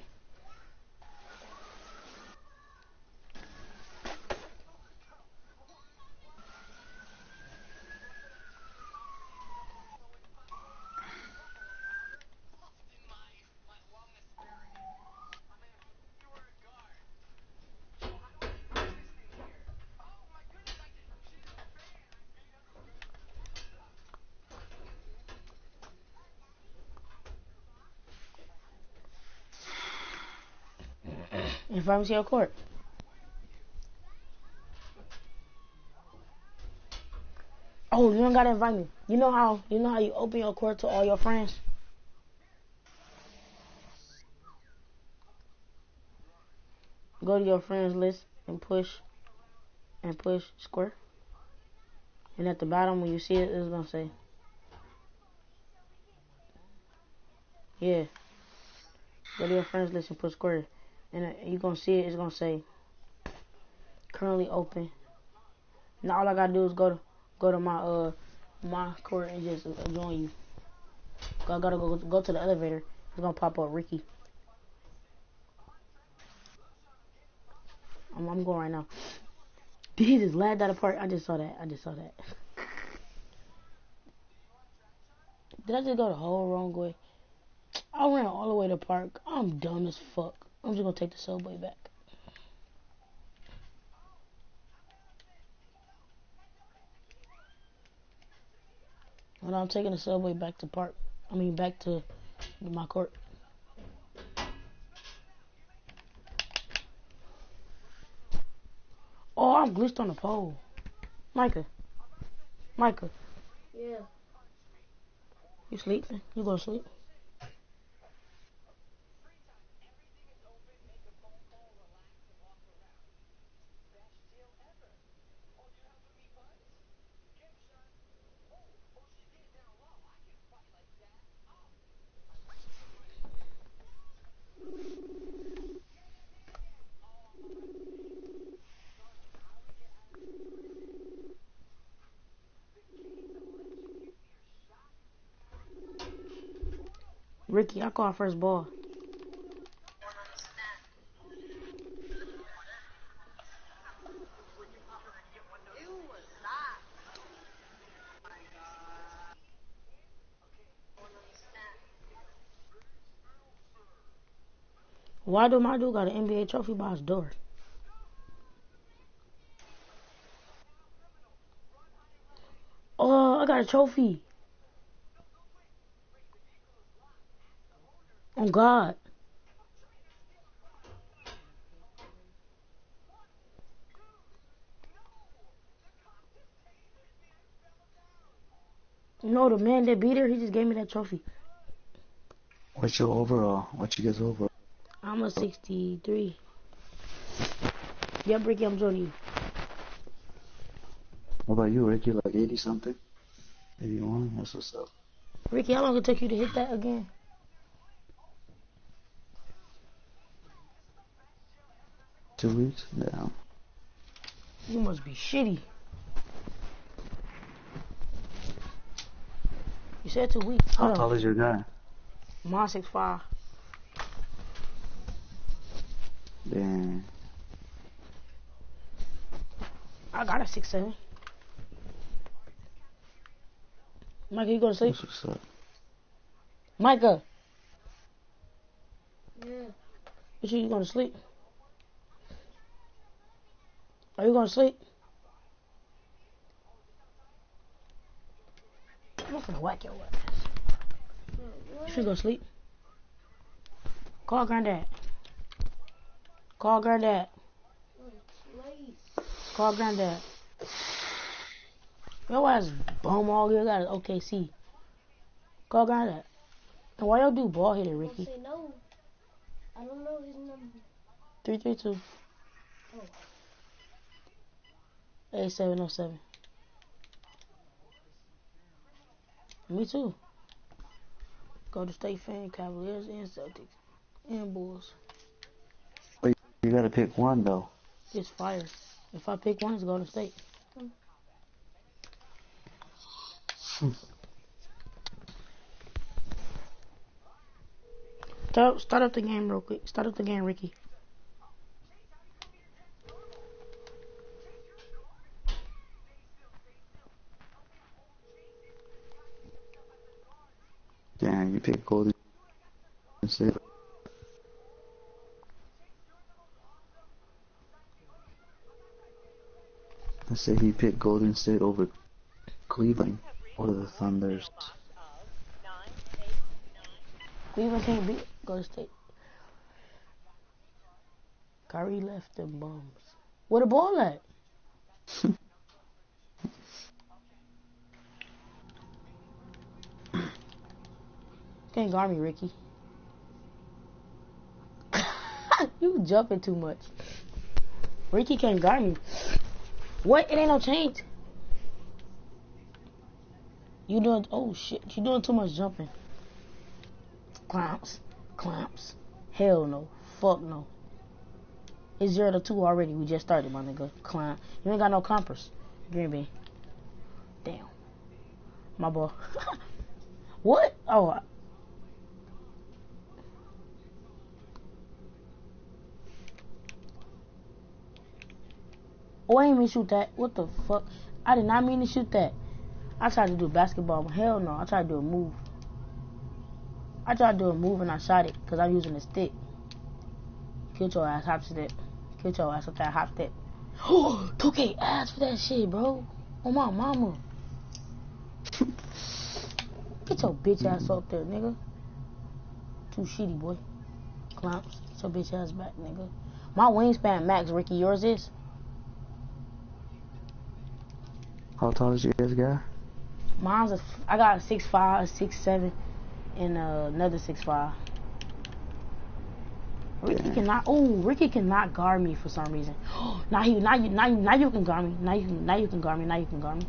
To your court. Oh, you don't gotta invite me. You know how you know how you open your court to all your friends? Go to your friends list and push and push square. And at the bottom when you see it, it's gonna say Yeah. Go to your friends list and push square. And uh, you're gonna see it, it's gonna say currently open. Now all I gotta do is go to go to my uh my court and just uh, join you. I gotta go go to the elevator. It's gonna pop up Ricky. I'm, I'm going right now. Did he just laughed that apart? I just saw that. I just saw that. Did I just go the whole wrong way? I ran all the way to park. I'm dumb as fuck. I'm just gonna take the subway back. Well, I'm taking the subway back to park. I mean, back to my court. Oh, I'm glitched on the pole. Micah. Micah, Yeah. you sleeping? You gonna sleep? I call first ball. Why do my dude got an NBA trophy by his door? Oh, I got a trophy. On God. No, the man that beat her, he just gave me that trophy. What's your overall? What's you guys overall? I'm a 63. Yep, Ricky, I'm joining you. What about you, Ricky? Like 80 something? 81? That's what's up. Ricky, how long it took you to hit that again? Two weeks? Yeah. You must be shitty. You said two weeks. How tall is your guy? Mine six five. Damn. I got a six seven. Micah, you go to sleep? What's up. Micah, Yeah. you sure you going to sleep? Are you going to sleep? I'm not gonna whack your ass. You should go to sleep. Call granddad. Call granddad. Call granddad. Your ass bum all you got is OKC. Call granddad. And why y'all do ball hitting, Ricky? say no. I don't know his number. 332. 8707. Me too. Golden State fan, Cavaliers, and Celtics. And Bulls. You gotta pick one though. It's fire. If I pick one, it's Golden State. Start, start up the game real quick. Start up the game, Ricky. Damn, you pick Golden State. I say he picked Golden State over Cleveland or the Thunders. Cleveland can't beat Golden State. Kyrie left them bums. Where the ball at? Can't guard me, Ricky. you jumping too much. Ricky can't guard me. What? It ain't no change. You doing? Oh shit! You doing too much jumping. Clamps, clamps. Hell no. Fuck no. It's zero to two already. We just started, my nigga. Climb. You ain't got no compass. Green bean. Damn. My boy. what? Oh. Oh, I didn't mean to shoot that. What the fuck? I did not mean to shoot that. I tried to do basketball. Hell no. I tried to do a move. I tried to do a move and I shot it because I'm using a stick. Killed your ass, hop step. Killed your ass with that hop step. 2K ass for that shit, bro. Oh my mama. Get your bitch ass up there, nigga. Too shitty, boy. Clamps. Get your bitch ass back, nigga. My wingspan max, Ricky. Yours is? How tall is you guys guy? Mine's a, I got a six five, a six seven, and uh, another six five. Ricky Yeah. cannot. Oh, Ricky cannot guard me for some reason. now he, now you, now you, now you can guard me. Now you now you can guard me. Now you can guard me.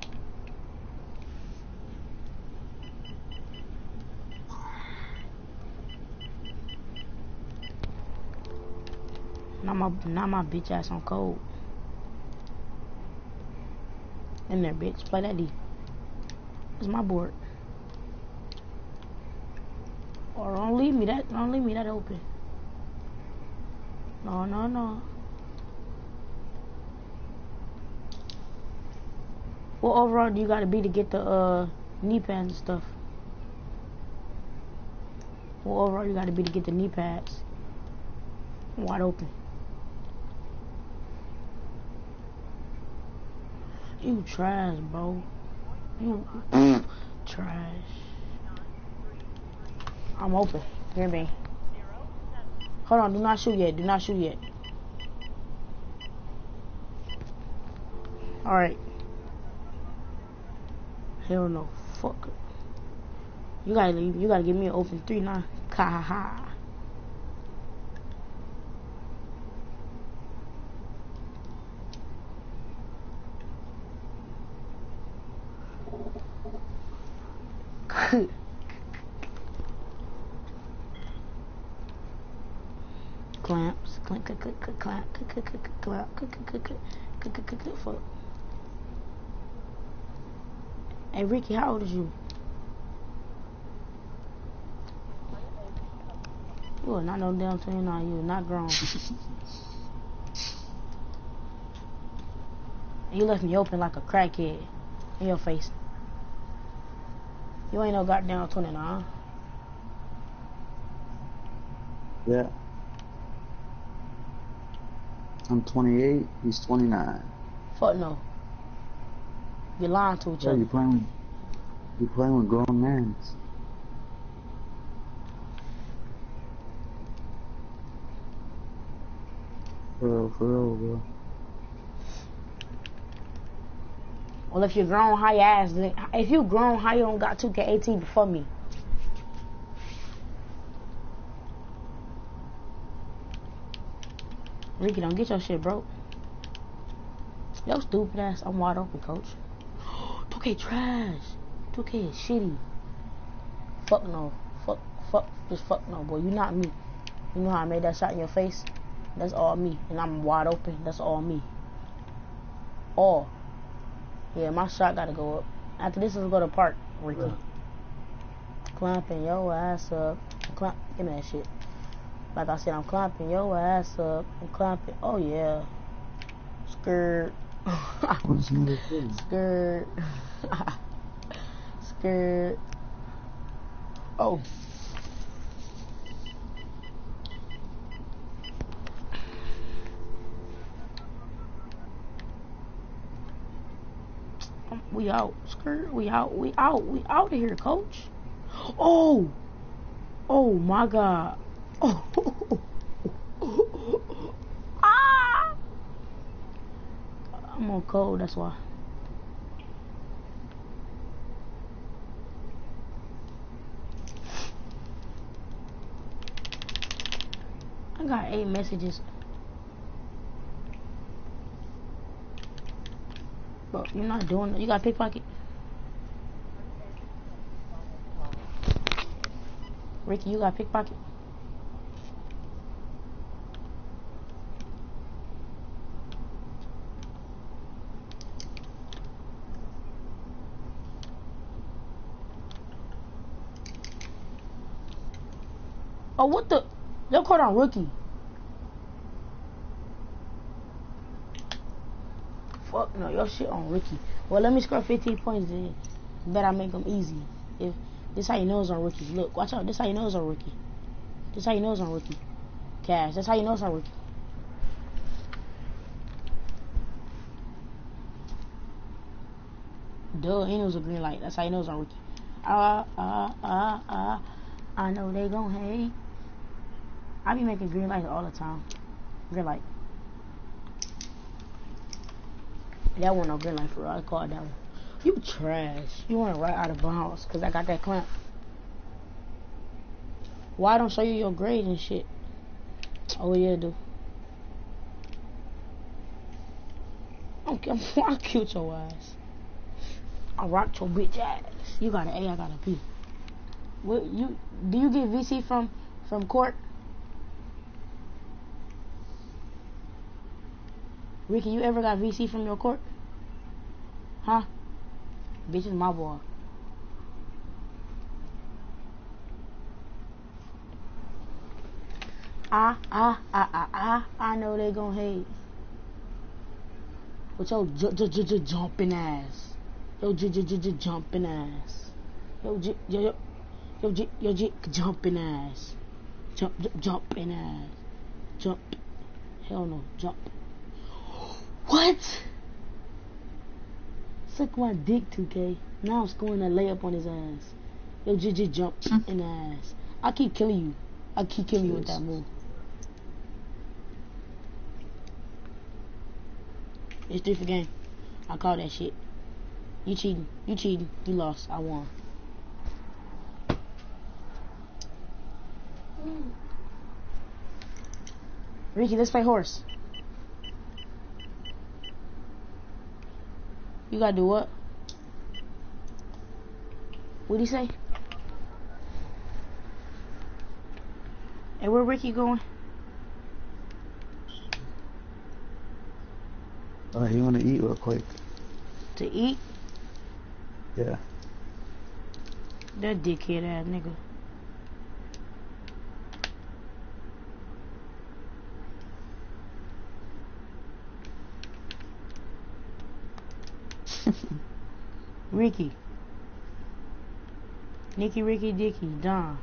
Not my, not my bitch ass on cold. In there, bitch. Play that D. It's my board. Or don't leave me that don't leave me that open. No, no, no. What overall do you gotta be to get the uh knee pads and stuff? What overall you gotta be to get the knee pads? Wide open. You trash, bro. You mm. trash. I'm open. Hear me. Hold on, do not shoot yet. Do not shoot yet. Alright. Hell no. Fuck. You gotta leave. You gotta give me an open three nine. Ha ha ha. Clamps, clamp, clamp, clamp, clamp, clamp, clamp, clamp, clamp, clamp, clamp, fuck. Hey Ricky, how old is you? You are not no damn 29. You are not grown. you left me open like a crackhead in your face. You ain't no goddamn 29. Yeah. I'm 28. He's 29. Fuck no. You're lying to each Yeah, you other. playing with you're playing with grown men. For real, for real, bro. Well, if you're grown, how ass? If you grown, how you don't got 2K18 before me? Ricky, don't get your shit broke. Yo, stupid ass. I'm wide open, coach. 2K trash. 2K is shitty. Fuck no. Fuck, fuck, just fuck no, boy. You not me. You know how I made that shot in your face? That's all me. And I'm wide open. That's all me. All. Yeah, my shot gotta go up. After this, let's go to park, Ricky. Clamping your ass up. Clamp, give me that shit. Like I said, I'm clamping your ass up. I'm clamping. Oh yeah. Skirt. What's another thing? Skirt. Skirt. Oh. We out. Skirt. We out. We out. We out of here, coach. Oh. Oh my god. Oh. ah. I'm on cold, that's why. I got eight messages. Bro, you're not doing it. You got pickpocket? Ricky, you got pickpocket? Oh, what the? Your caught on rookie. Fuck no, your shit on rookie. Well, let me score 15 points then. Bet I make them easy. If this how you know it's on rookie. Look, watch out. This how you know it's on rookie. This how you know it's on rookie. Cash. That's how you know it's on rookie. Duh, he knows a green light. That's how you know it's on rookie. Ah, ah, ah, ah. I know they gon' hate. I be making green lights all the time. Green light. That one no green light for real. I called that one. You trash. You went right out of bounds because I got that clamp. Why don't show you your grade and shit? Oh yeah, dude. Okay, I killed your ass. I rocked your bitch ass. You got an A, I got a B. What you do you get VC from from court? Ricky, you ever got VC from your court? Huh? Bitch is my boy. Ah, ah, ah, ah, ah, I know they gon' hate. With your j j j j jumping ass. Yo j j j j jumping ass. Yo j yo yo yo j yo j jumping ass. Jump jumping ass. Jump. Hell no, jump. What? Suck my dick, 2K. Now I'm scoring a layup on his ass. Yo, JJ jump hmm. in the ass. I keep killing you. I keep killing you with that move. It's three for game. I call that shit. You cheating. You cheating. You lost. I won. Hmm. Ricky, let's play horse. You gotta do what? What'd he say? Hey, where Ricky going? Uh, you want to eat real quick? To eat? Yeah. That dickhead ass nigga. Ricky. Nicky, Ricky, Dicky, Don.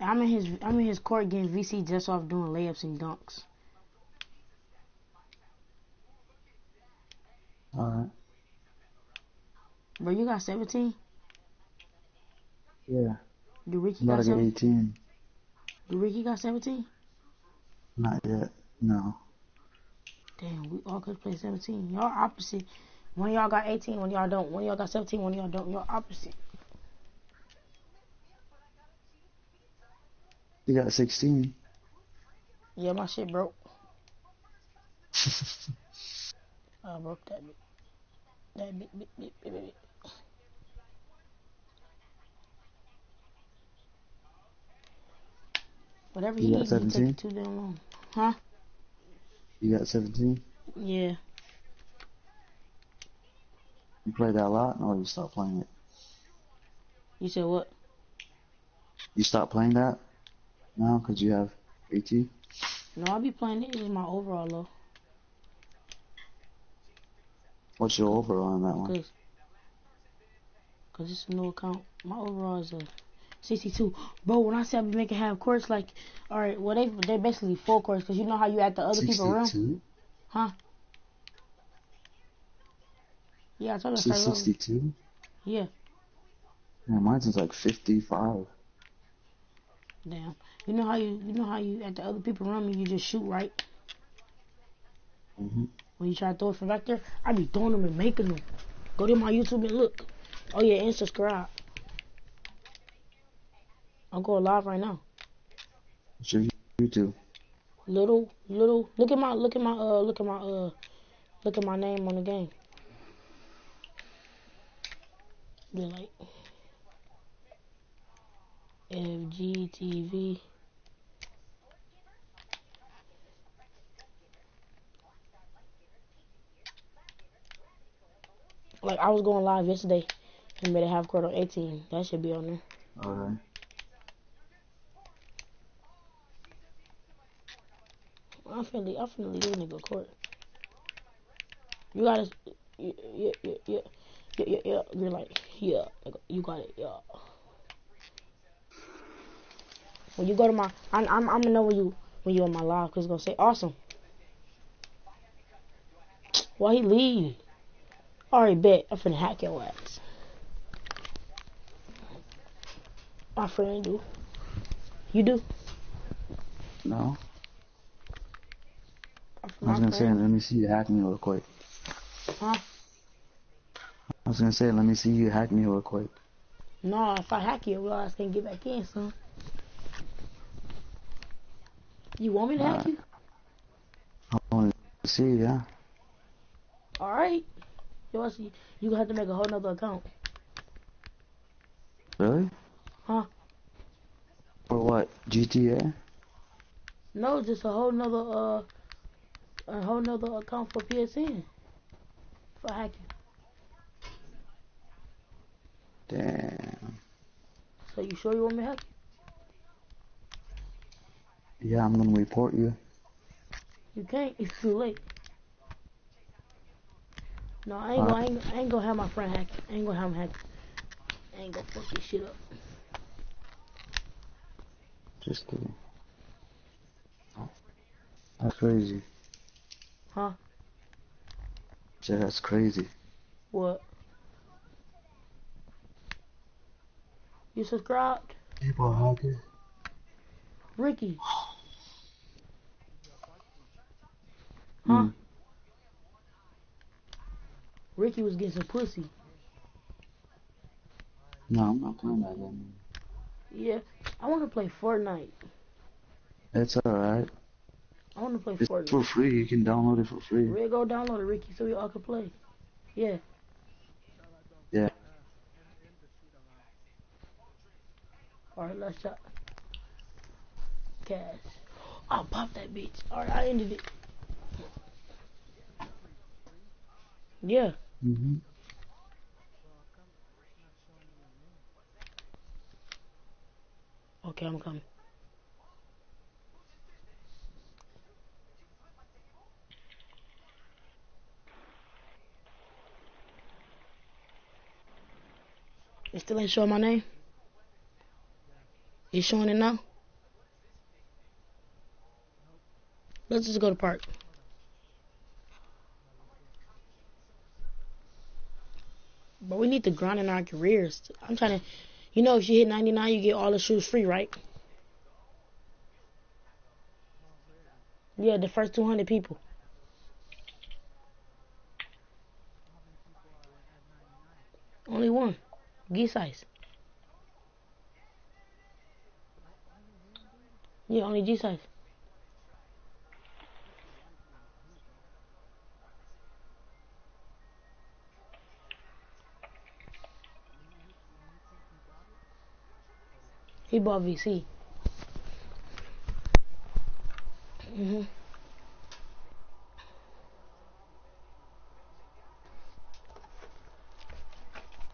I'm in his I'm in his court getting VC just off doing layups and dunks. Alright. Bro, you got 17? Yeah. Do Ricky got get 17? 18. Do Ricky got 17? Not yet. No. Damn, we all could play 17. Y'all opposite. One of y'all got 18, one of y'all don't. One of y'all got 17, one of y'all don't. Y'all opposite. You got 16. Yeah, my shit broke. I broke that bit. That bit, bit, bit, bit, bit, bit. Whatever he You got needs, he take 17? it too damn long. Huh? You got 17? Yeah. You play that a lot, or you stop playing it? You said what? You stop playing that now because you have 18? No, I'll be playing it. It's my overall though. What's your overall on that one? Cause, cause it's a new account. My overall is a 62. Bro, when I say I be making half course, like, alright, well they they basically full course. Cause you know how you at the other people room, 62? huh? Yeah, I told you I She's started over. 62? Yeah, Yeah, mine's is like 55. Damn. You know how you you know how you at the other people around me you just shoot right. hmm When you try to throw it from back there, I be throwing them and making them. Go to my YouTube and look. Oh yeah, and subscribe. I'm going live right now. What's your YouTube? Little, little. Look at my, look at my, uh, look at my, uh, look at my name on the game. Be like FGTV. Like I was going live yesterday and made a half court on 18. That should be on there. Alright. I'm finna, I'm finna leave this nigga court. You gotta, yeah, yeah, yeah, yeah, yeah, yeah, yeah. You're like, yeah, you got it, yeah. When you go to my, I'm, I'm, I'm gonna know when you, when you on my live, cause it's gonna say awesome. Why he leave? Alright, bet. I'm finna hack your ass. My friend do. You do? No? I was gonna say, let me see you hack me real quick. Huh? I was gonna say, let me see you hack me real quick. No, if I hack you, your ass can't get back in, son. You want me to hack you? I wanna see, yeah. Alright. You want see? You gonna have to make a whole nother account. Really? Huh? For what? GTA? No, just a whole nother uh a whole nother account for PSN. For hacking. Damn. So you sure you want me to hack Yeah, I'm gonna report you. you? You can't, it's too late. No, I ain't uh, gonna I ain't, I ain't gonna have my friend hack. I ain't gonna have him hack. I ain't gonna fuck this shit up. Just kidding. That's crazy. Huh? Yeah, that's crazy. What? You subscribed? People hacking. Ricky. Huh? Hmm. Ricky was getting some pussy. No, I'm not playing that game. Yeah. I wanna play Fortnite. That's alright. I wanna play It's Fortnite. for free. You can download it for free. Red, go download it, Ricky, so we all can play. Yeah. Yeah. Alright, let's shot. Cash. I'll pop that bitch. Alright, I ended it. Yeah. hmm Okay, I'm coming. It still ain't showing my name? You showing it now? Let's just go to park. But we need to grind in our careers. I'm trying to, you know, if you hit 99, you get all the shoes free, right? Yeah, the first 200 people. Only one. G size. Yeah, only G size. He bought VC. hmm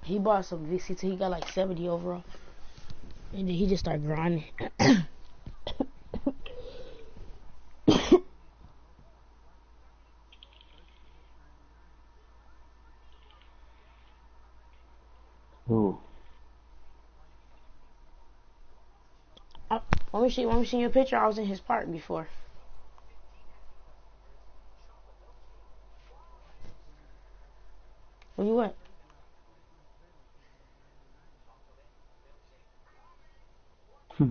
He bought some VC too. He got like 70 overall. And then he just started grinding. Who? Uh, let me see. Let me see your picture. I was in his park before. Where you at? Hmm.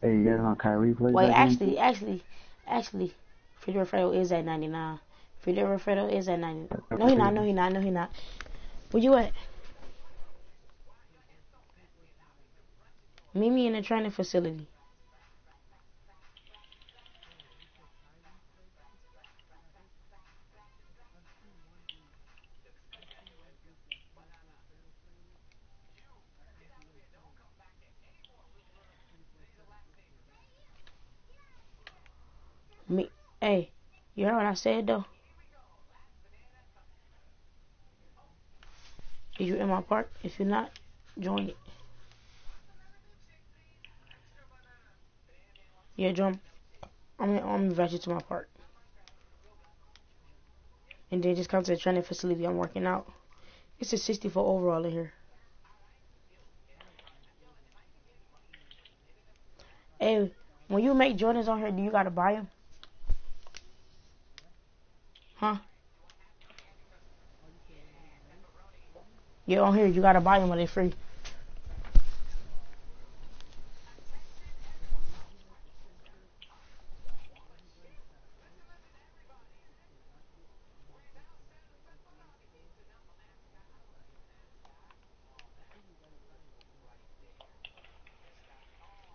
Hey, you guys on Kyrie play? Wait, that game? actually, actually, actually, Fedor Fredo is at 99. Fedor Fredo is at 99. No, he not. No, he not. No, he not. Where you at? Meet me in the training facility. Me, hey, you heard what I said though? Is you in my park? If you're not, join it. Yeah, join. I'm I'm invite you to my park. And then just come to the training facility. I'm working out. It's a 64 overall in here. Hey, when you make Jordans on here, do you gotta buy them? Huh? Yeah, on here you gotta buy them or they free.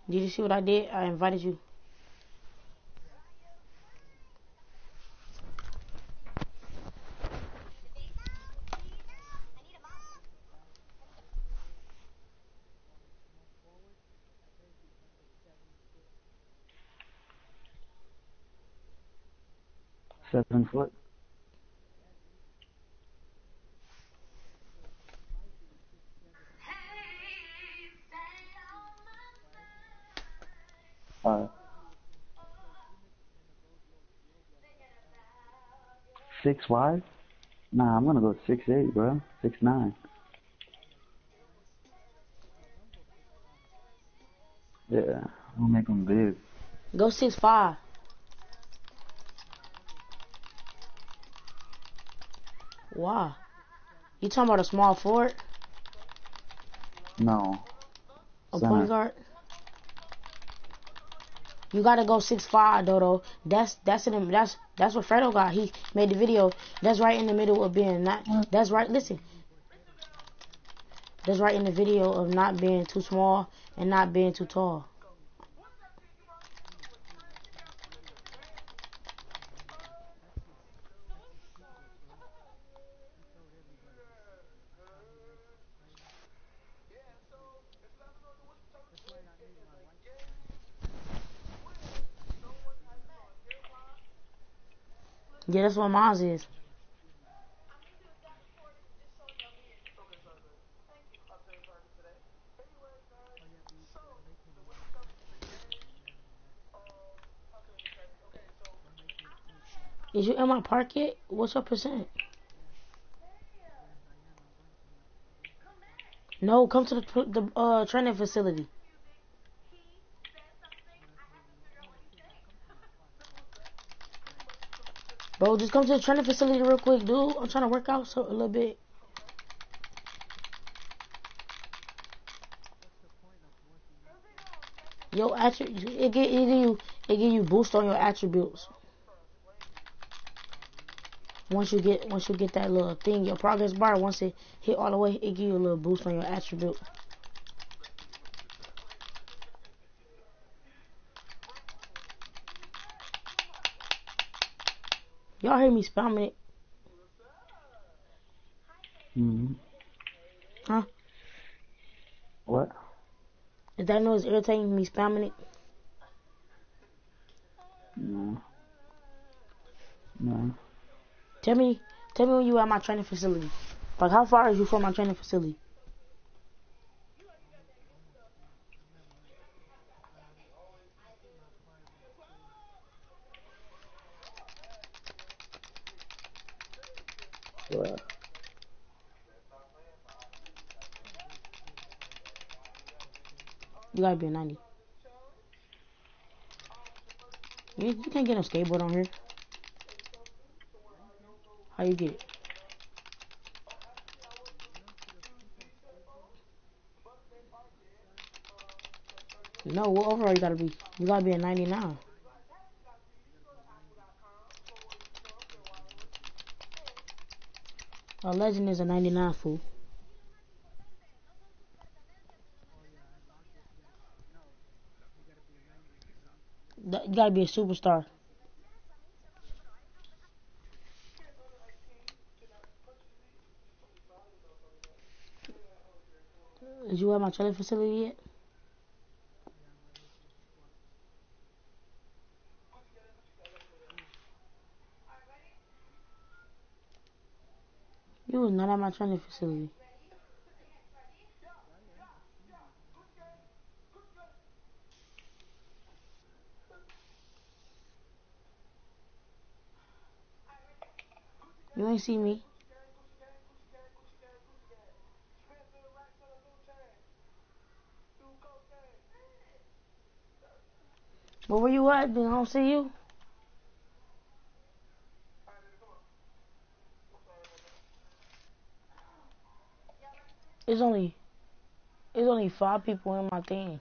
Did you see what I did? I invited you. Seven foot. Six wide? Nah, I'm gonna go six eight, bro. Six nine. Yeah, we'll make them big. Go six five. Wow. You talking about a small fort? No, A Center. point guard? You gotta go six five Dodo. That's that's in that's that's what Fredo got. He made the video. That's right in the middle of being not that's right listen. That's right in the video of not being too small and not being too tall. Yeah, that's what mine is. Is you in my park yet? What's your percent? No, come to the the uh training facility. Bro, just come to the training facility real quick, dude. I'm trying to work out so a little bit. Yo, attribute it get it give you it give you boost on your attributes. Once you get once you get that little thing, your progress bar, once it hit all the way, it give you a little boost on your attribute. Y'all hear me spamming it? Mm-hmm. Huh? What? Is that noise irritating me spamming it? No. No. Tell me, tell me when you at my training facility. Like, how far is you from my training facility? What? You gotta be a 90. You, you can't get no skateboard on here. How you get it? No, what overall you gotta be? You gotta be a 99. A legend is a 99 fool. Th- You gotta be a superstar. Is you at my training facility yet? You was not at my training facility. You ain't see me. Where you at? Then I don't see you. It's only it's only five people in my thing,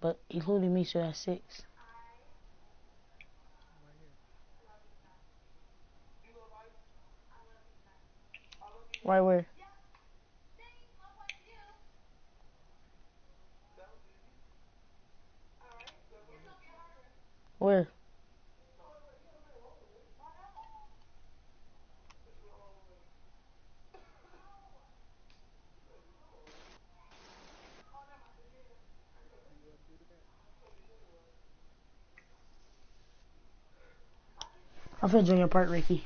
but including me, so that's six. Right where? Where? I'm finna join your part, Ricky.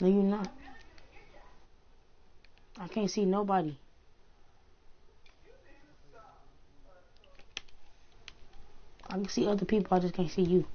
No, you're not. I can't see nobody. I can see other people, I just can't see you.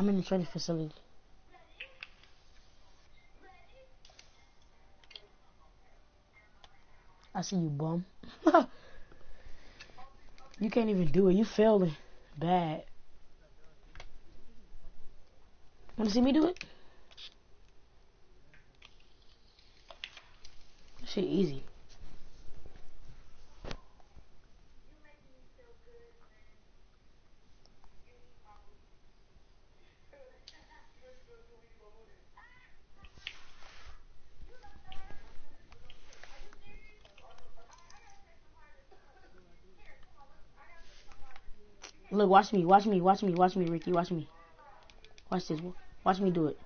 I'm in the training facility. I see you, bum. you can't even do it. You failing bad. Want to see me do it? Shit, easy. Watch me, watch me, watch me, watch me, Ricky, watch me. Watch this. Watch me do it.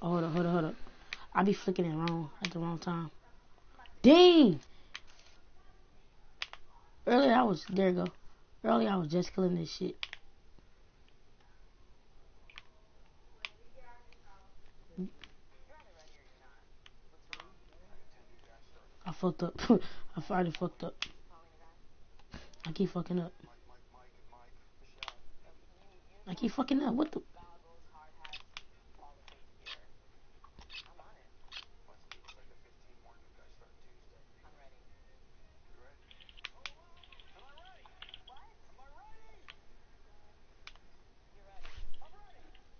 Oh, hold up, hold up, hold up. I be flicking it wrong at the wrong time. Dang! Earlier I was, there you go. Earlier I was just killing this shit. Fucked up. I already fucked up. I keep fucking up. I keep fucking up. What the?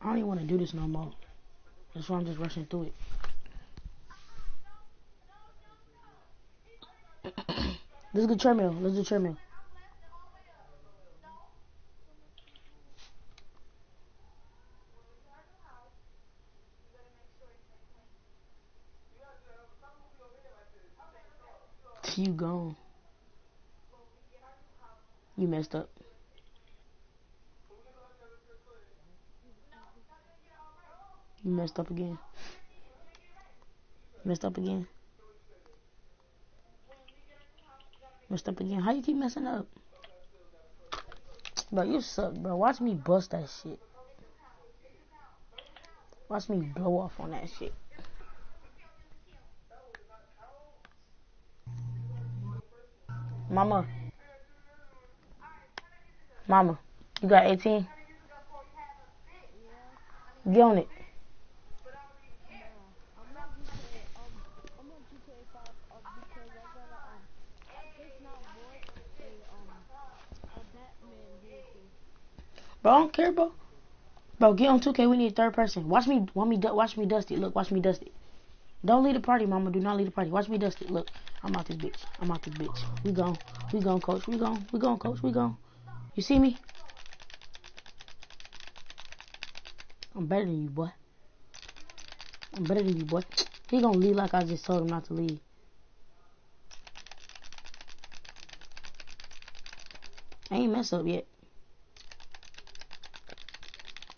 I don't even want to do this no more. That's why I'm just rushing through it. Let's go treadmill. Let's do treadmill. You gone. You messed up. You messed up again. Messed up again. Messed up again. How you keep messing up? Bro, you suck, bro. Watch me bust that shit. Watch me blow off on that shit. Mama. Mama. You got 18? Get on it. I'm not GTA. Um, I'm on GTA 5 uh, because I gotta um, I just now bought a um a Batman vehicle. Bro, I don't care, bro. Bro, get on 2K. We need a third person. Watch me, watch me, watch me dust it. Look, watch me dust it. Don't leave the party, mama. Do not leave the party. Watch me dust it. Look, I'm out this bitch. I'm out this bitch. We gone. We gone, coach. We gone. We gone, coach. We gone. You see me? I'm better than you, boy. I'm better than you, boy. He gonna leave like I just told him not to leave. I ain't messed up yet.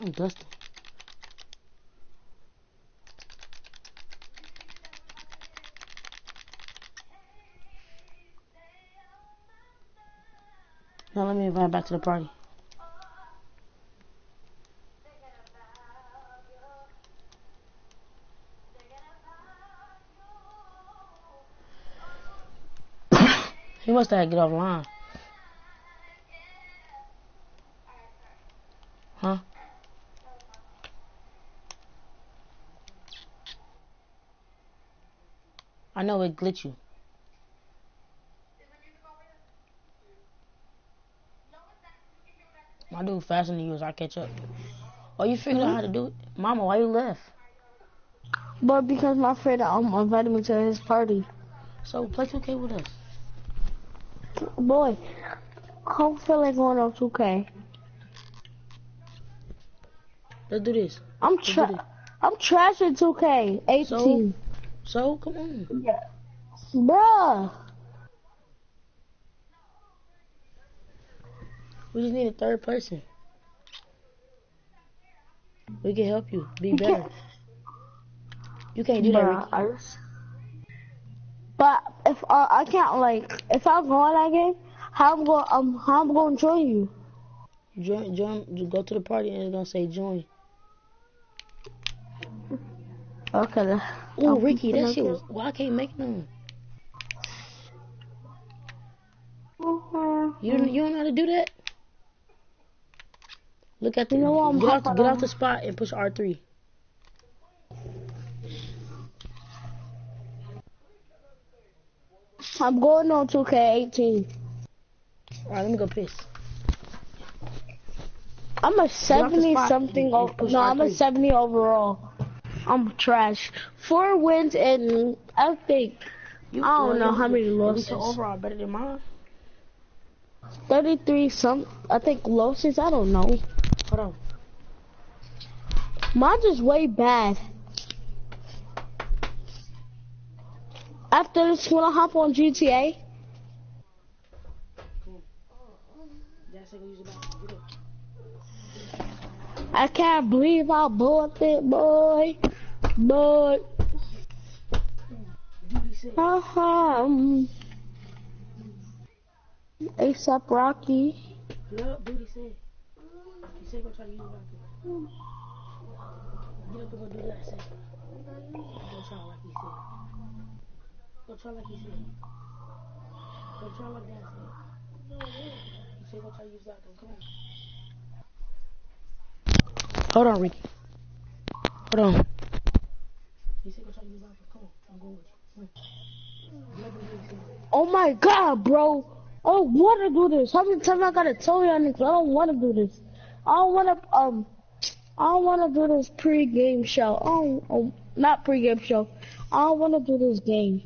Dusting. Now let me invite back to the party. he must have get offline. Huh? Know it glitch you. My dude faster than you as I catch up. Oh, you figured out how to do it? Mama, why you left? But because my friend um invited me to his party. So play 2K with us. Boy, I don't feel like going on 2K. Let's do this. I'm Let's do this. I'm trash at 2K. 18. So come on. Bruh. We just need a third person. We can help you be You better. can't- You can't do that, Bruh, Ricky. I just- But if uh, I can't like if I go on that game, how I'm going um how I'm going to join you? Join, join, go to the party and it's gonna say join. Okay. Oh, Ricky, that shit was. Why I can't make none? You don't, you don't know how to do that? Look at the. You know what, I'm get off, get off the spot and push R three. I'm going on 2K18. All right, let me go piss. I'm a 70 something. You- o- you no, I'm a R3. 70 overall. I'm trash. Four wins and I think You, I don't know how many losses. Overall better than mine. 33 some. I think losses. I don't know. Hold on. Mine's is way bad. After this, wanna hop on GTA? That's how you use the bathroom. Get up. I can't believe I bought it, boy. Said. Uh-huh. ASAP Rocky. Look, duty said. He said go try to the bathroom. Get up and go do that. Said. Go try like he said. Go try like he said. Go try like that. Said. He said go try to use bathroom. Come on. Hold on, Ricky. Hold on. To you. Oh my god, bro. I don't wanna do this. How many times I gotta tell y'all niggas I don't wanna do this. I don't wanna um I don't wanna do this pre-game show. Oh, not pre-game show. I don't wanna do this game.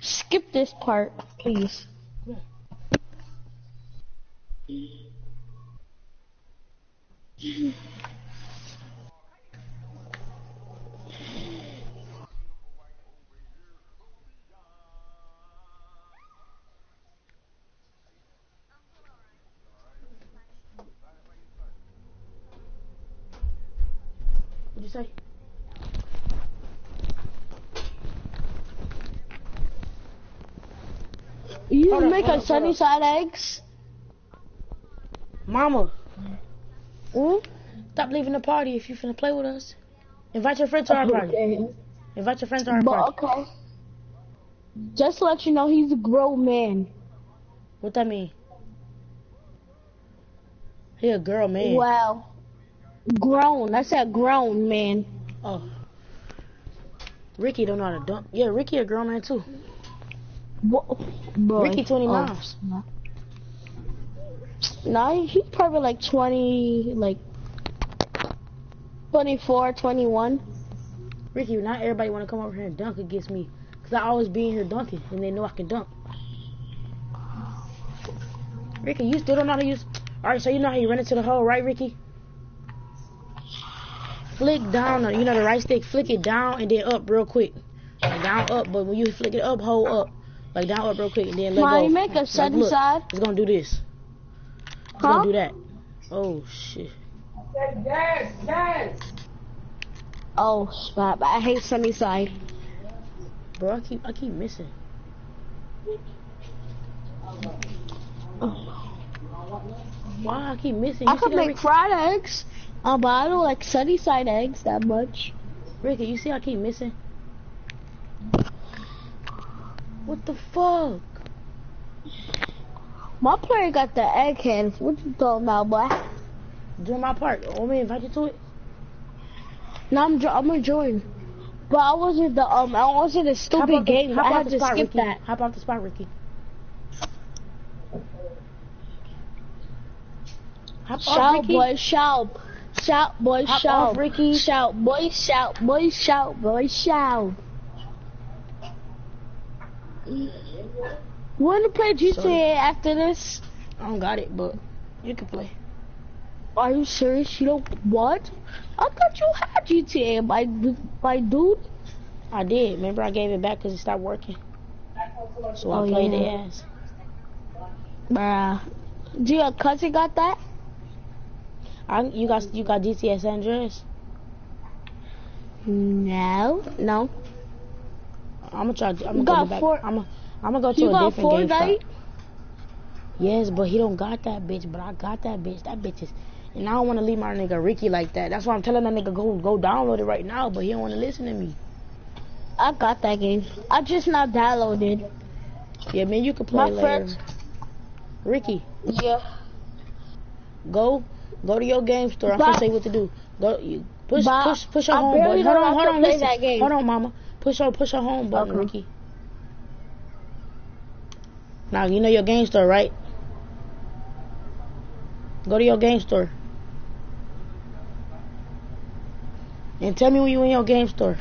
Skip this part, please. What'd you say? You Hold on, make hold a sunny side eggs? Mama, Hmm? stop leaving the party if you finna play with us. Invite your friend to our party. Okay. Invite your friend to our But party. okay. Just to let you know, he's a grown man. What that mean? He a girl, man. Wow. Grown. I said grown man. Oh. Ricky don't know how to dunk. Yeah, Ricky a girl man too. What? Boy. Ricky 29. Oh. No, he's probably like 20, like 24, 21. Ricky, not everybody want to come over here and dunk against me. Because I always be in here dunking and they know I can dunk. Ricky, you still don't know how to use. Alright, so you know how you run into the hole, right, Ricky? Flick down, you know the right stick, flick it down and then up real quick. Down, up, but when you flick it up, hold up. Like down, up real quick and then let Mom, go. you make a Like, sunny look, side? It's gonna do this. It's Huh? gonna do that. Oh, shit. Oh, snap. I hate sunny side. Bro, I keep, I keep missing. Why I keep missing? I You see could make fried eggs, uh, but I don't like sunny side eggs that much. Ricky, you see I keep missing? What the fuck? My player got the egghead. What you talking about, boy? Join my part. Want me to invite you to it? No, I'm, jo- I'm gonna join. But I wasn't the um, I wasn't a stupid the- game. I had to spot, skip Ricky. that. Hop off the spot, Ricky. Hop off, Shout, Ricky. boy, shout. Shout, boy, Hop shout. off, Ricky. Shout, boy, shout, boy, shout, boy, shout. Want to play GTA Sorry. after this? I don't got it, but you can play. Are you serious? You don't what? I thought you had GTA, my my dude. I did. Remember, I gave it back because it stopped working. So Oh, I played yeah. the ass. Bruh. Do your cousin got that? I, you got you got GTA San Andreas. No, no. I'm gonna try. I'm gonna go back. four- I'm gonna I'm gonna go to You a got different game Fortnite? Yes, but he don't got that bitch. But I got that bitch. That bitch is. And I don't want to leave my nigga Ricky like that. That's why I'm telling that nigga go go download it right now. But he don't want to listen to me. I got that game. I just not downloaded. Yeah, man, you can play My later. friends. Ricky, Yeah. Go, go to your game store. I'm gonna say what to do. Go, you push, But push, push your I home barely. Hold on, hold on, listen. Hold on, mama. Push your, push your home button, Okay. Ricky. Now you know your game store, right? Go to your game store. And tell me when you in your game store.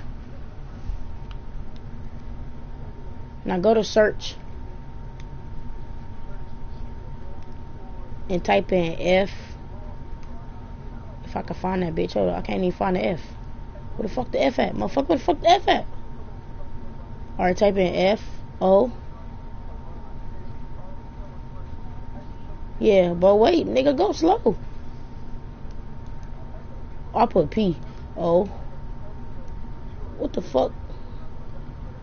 Now go to search. And type in F. If I can find that bitch. Hold on, I can't even find the F. Where the fuck the F at? Motherfucker, where the fuck the F at? Alright, type in F O. Yeah, but wait, nigga, go slow. I put P O. What the fuck?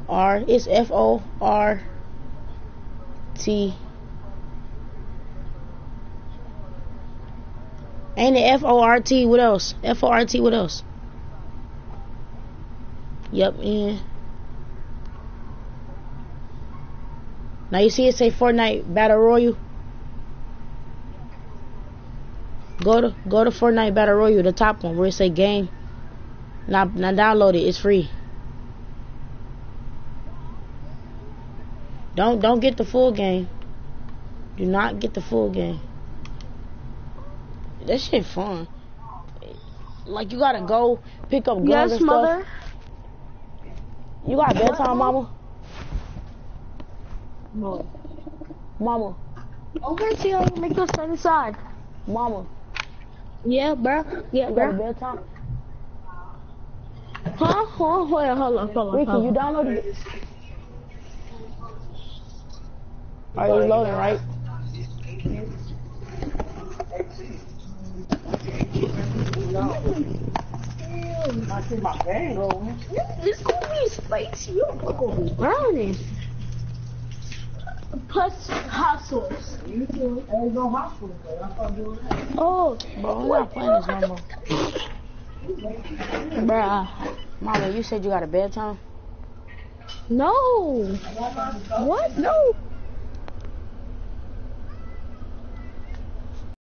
R. It's F O R T. Ain't it F O R T? What else? F O R T. What else? Yep. Yeah. Now you see it say Fortnite Battle Royale. Go to go to Fortnite Battle Royale, the top one where it say game. Now now download it. It's free. Don't don't get the full game. Do not get the full game. That shit fun. Like you gotta go pick up guns Yes, and stuff. mother. You got bedtime, mama. Mama, Okay, you make us stand inside. mama. Yeah, bro. Yeah, bro. bedtime. Huh? Hold on, hold on, hold on, hold on. Ricky, you downloaded it. Are you loading, right? This gonna be spicy. You gonna be burning. Plus hot sauce. Oh, Bro, I'm not playing this no more. bruh. Mama, you said you got a bedtime? No. What? No.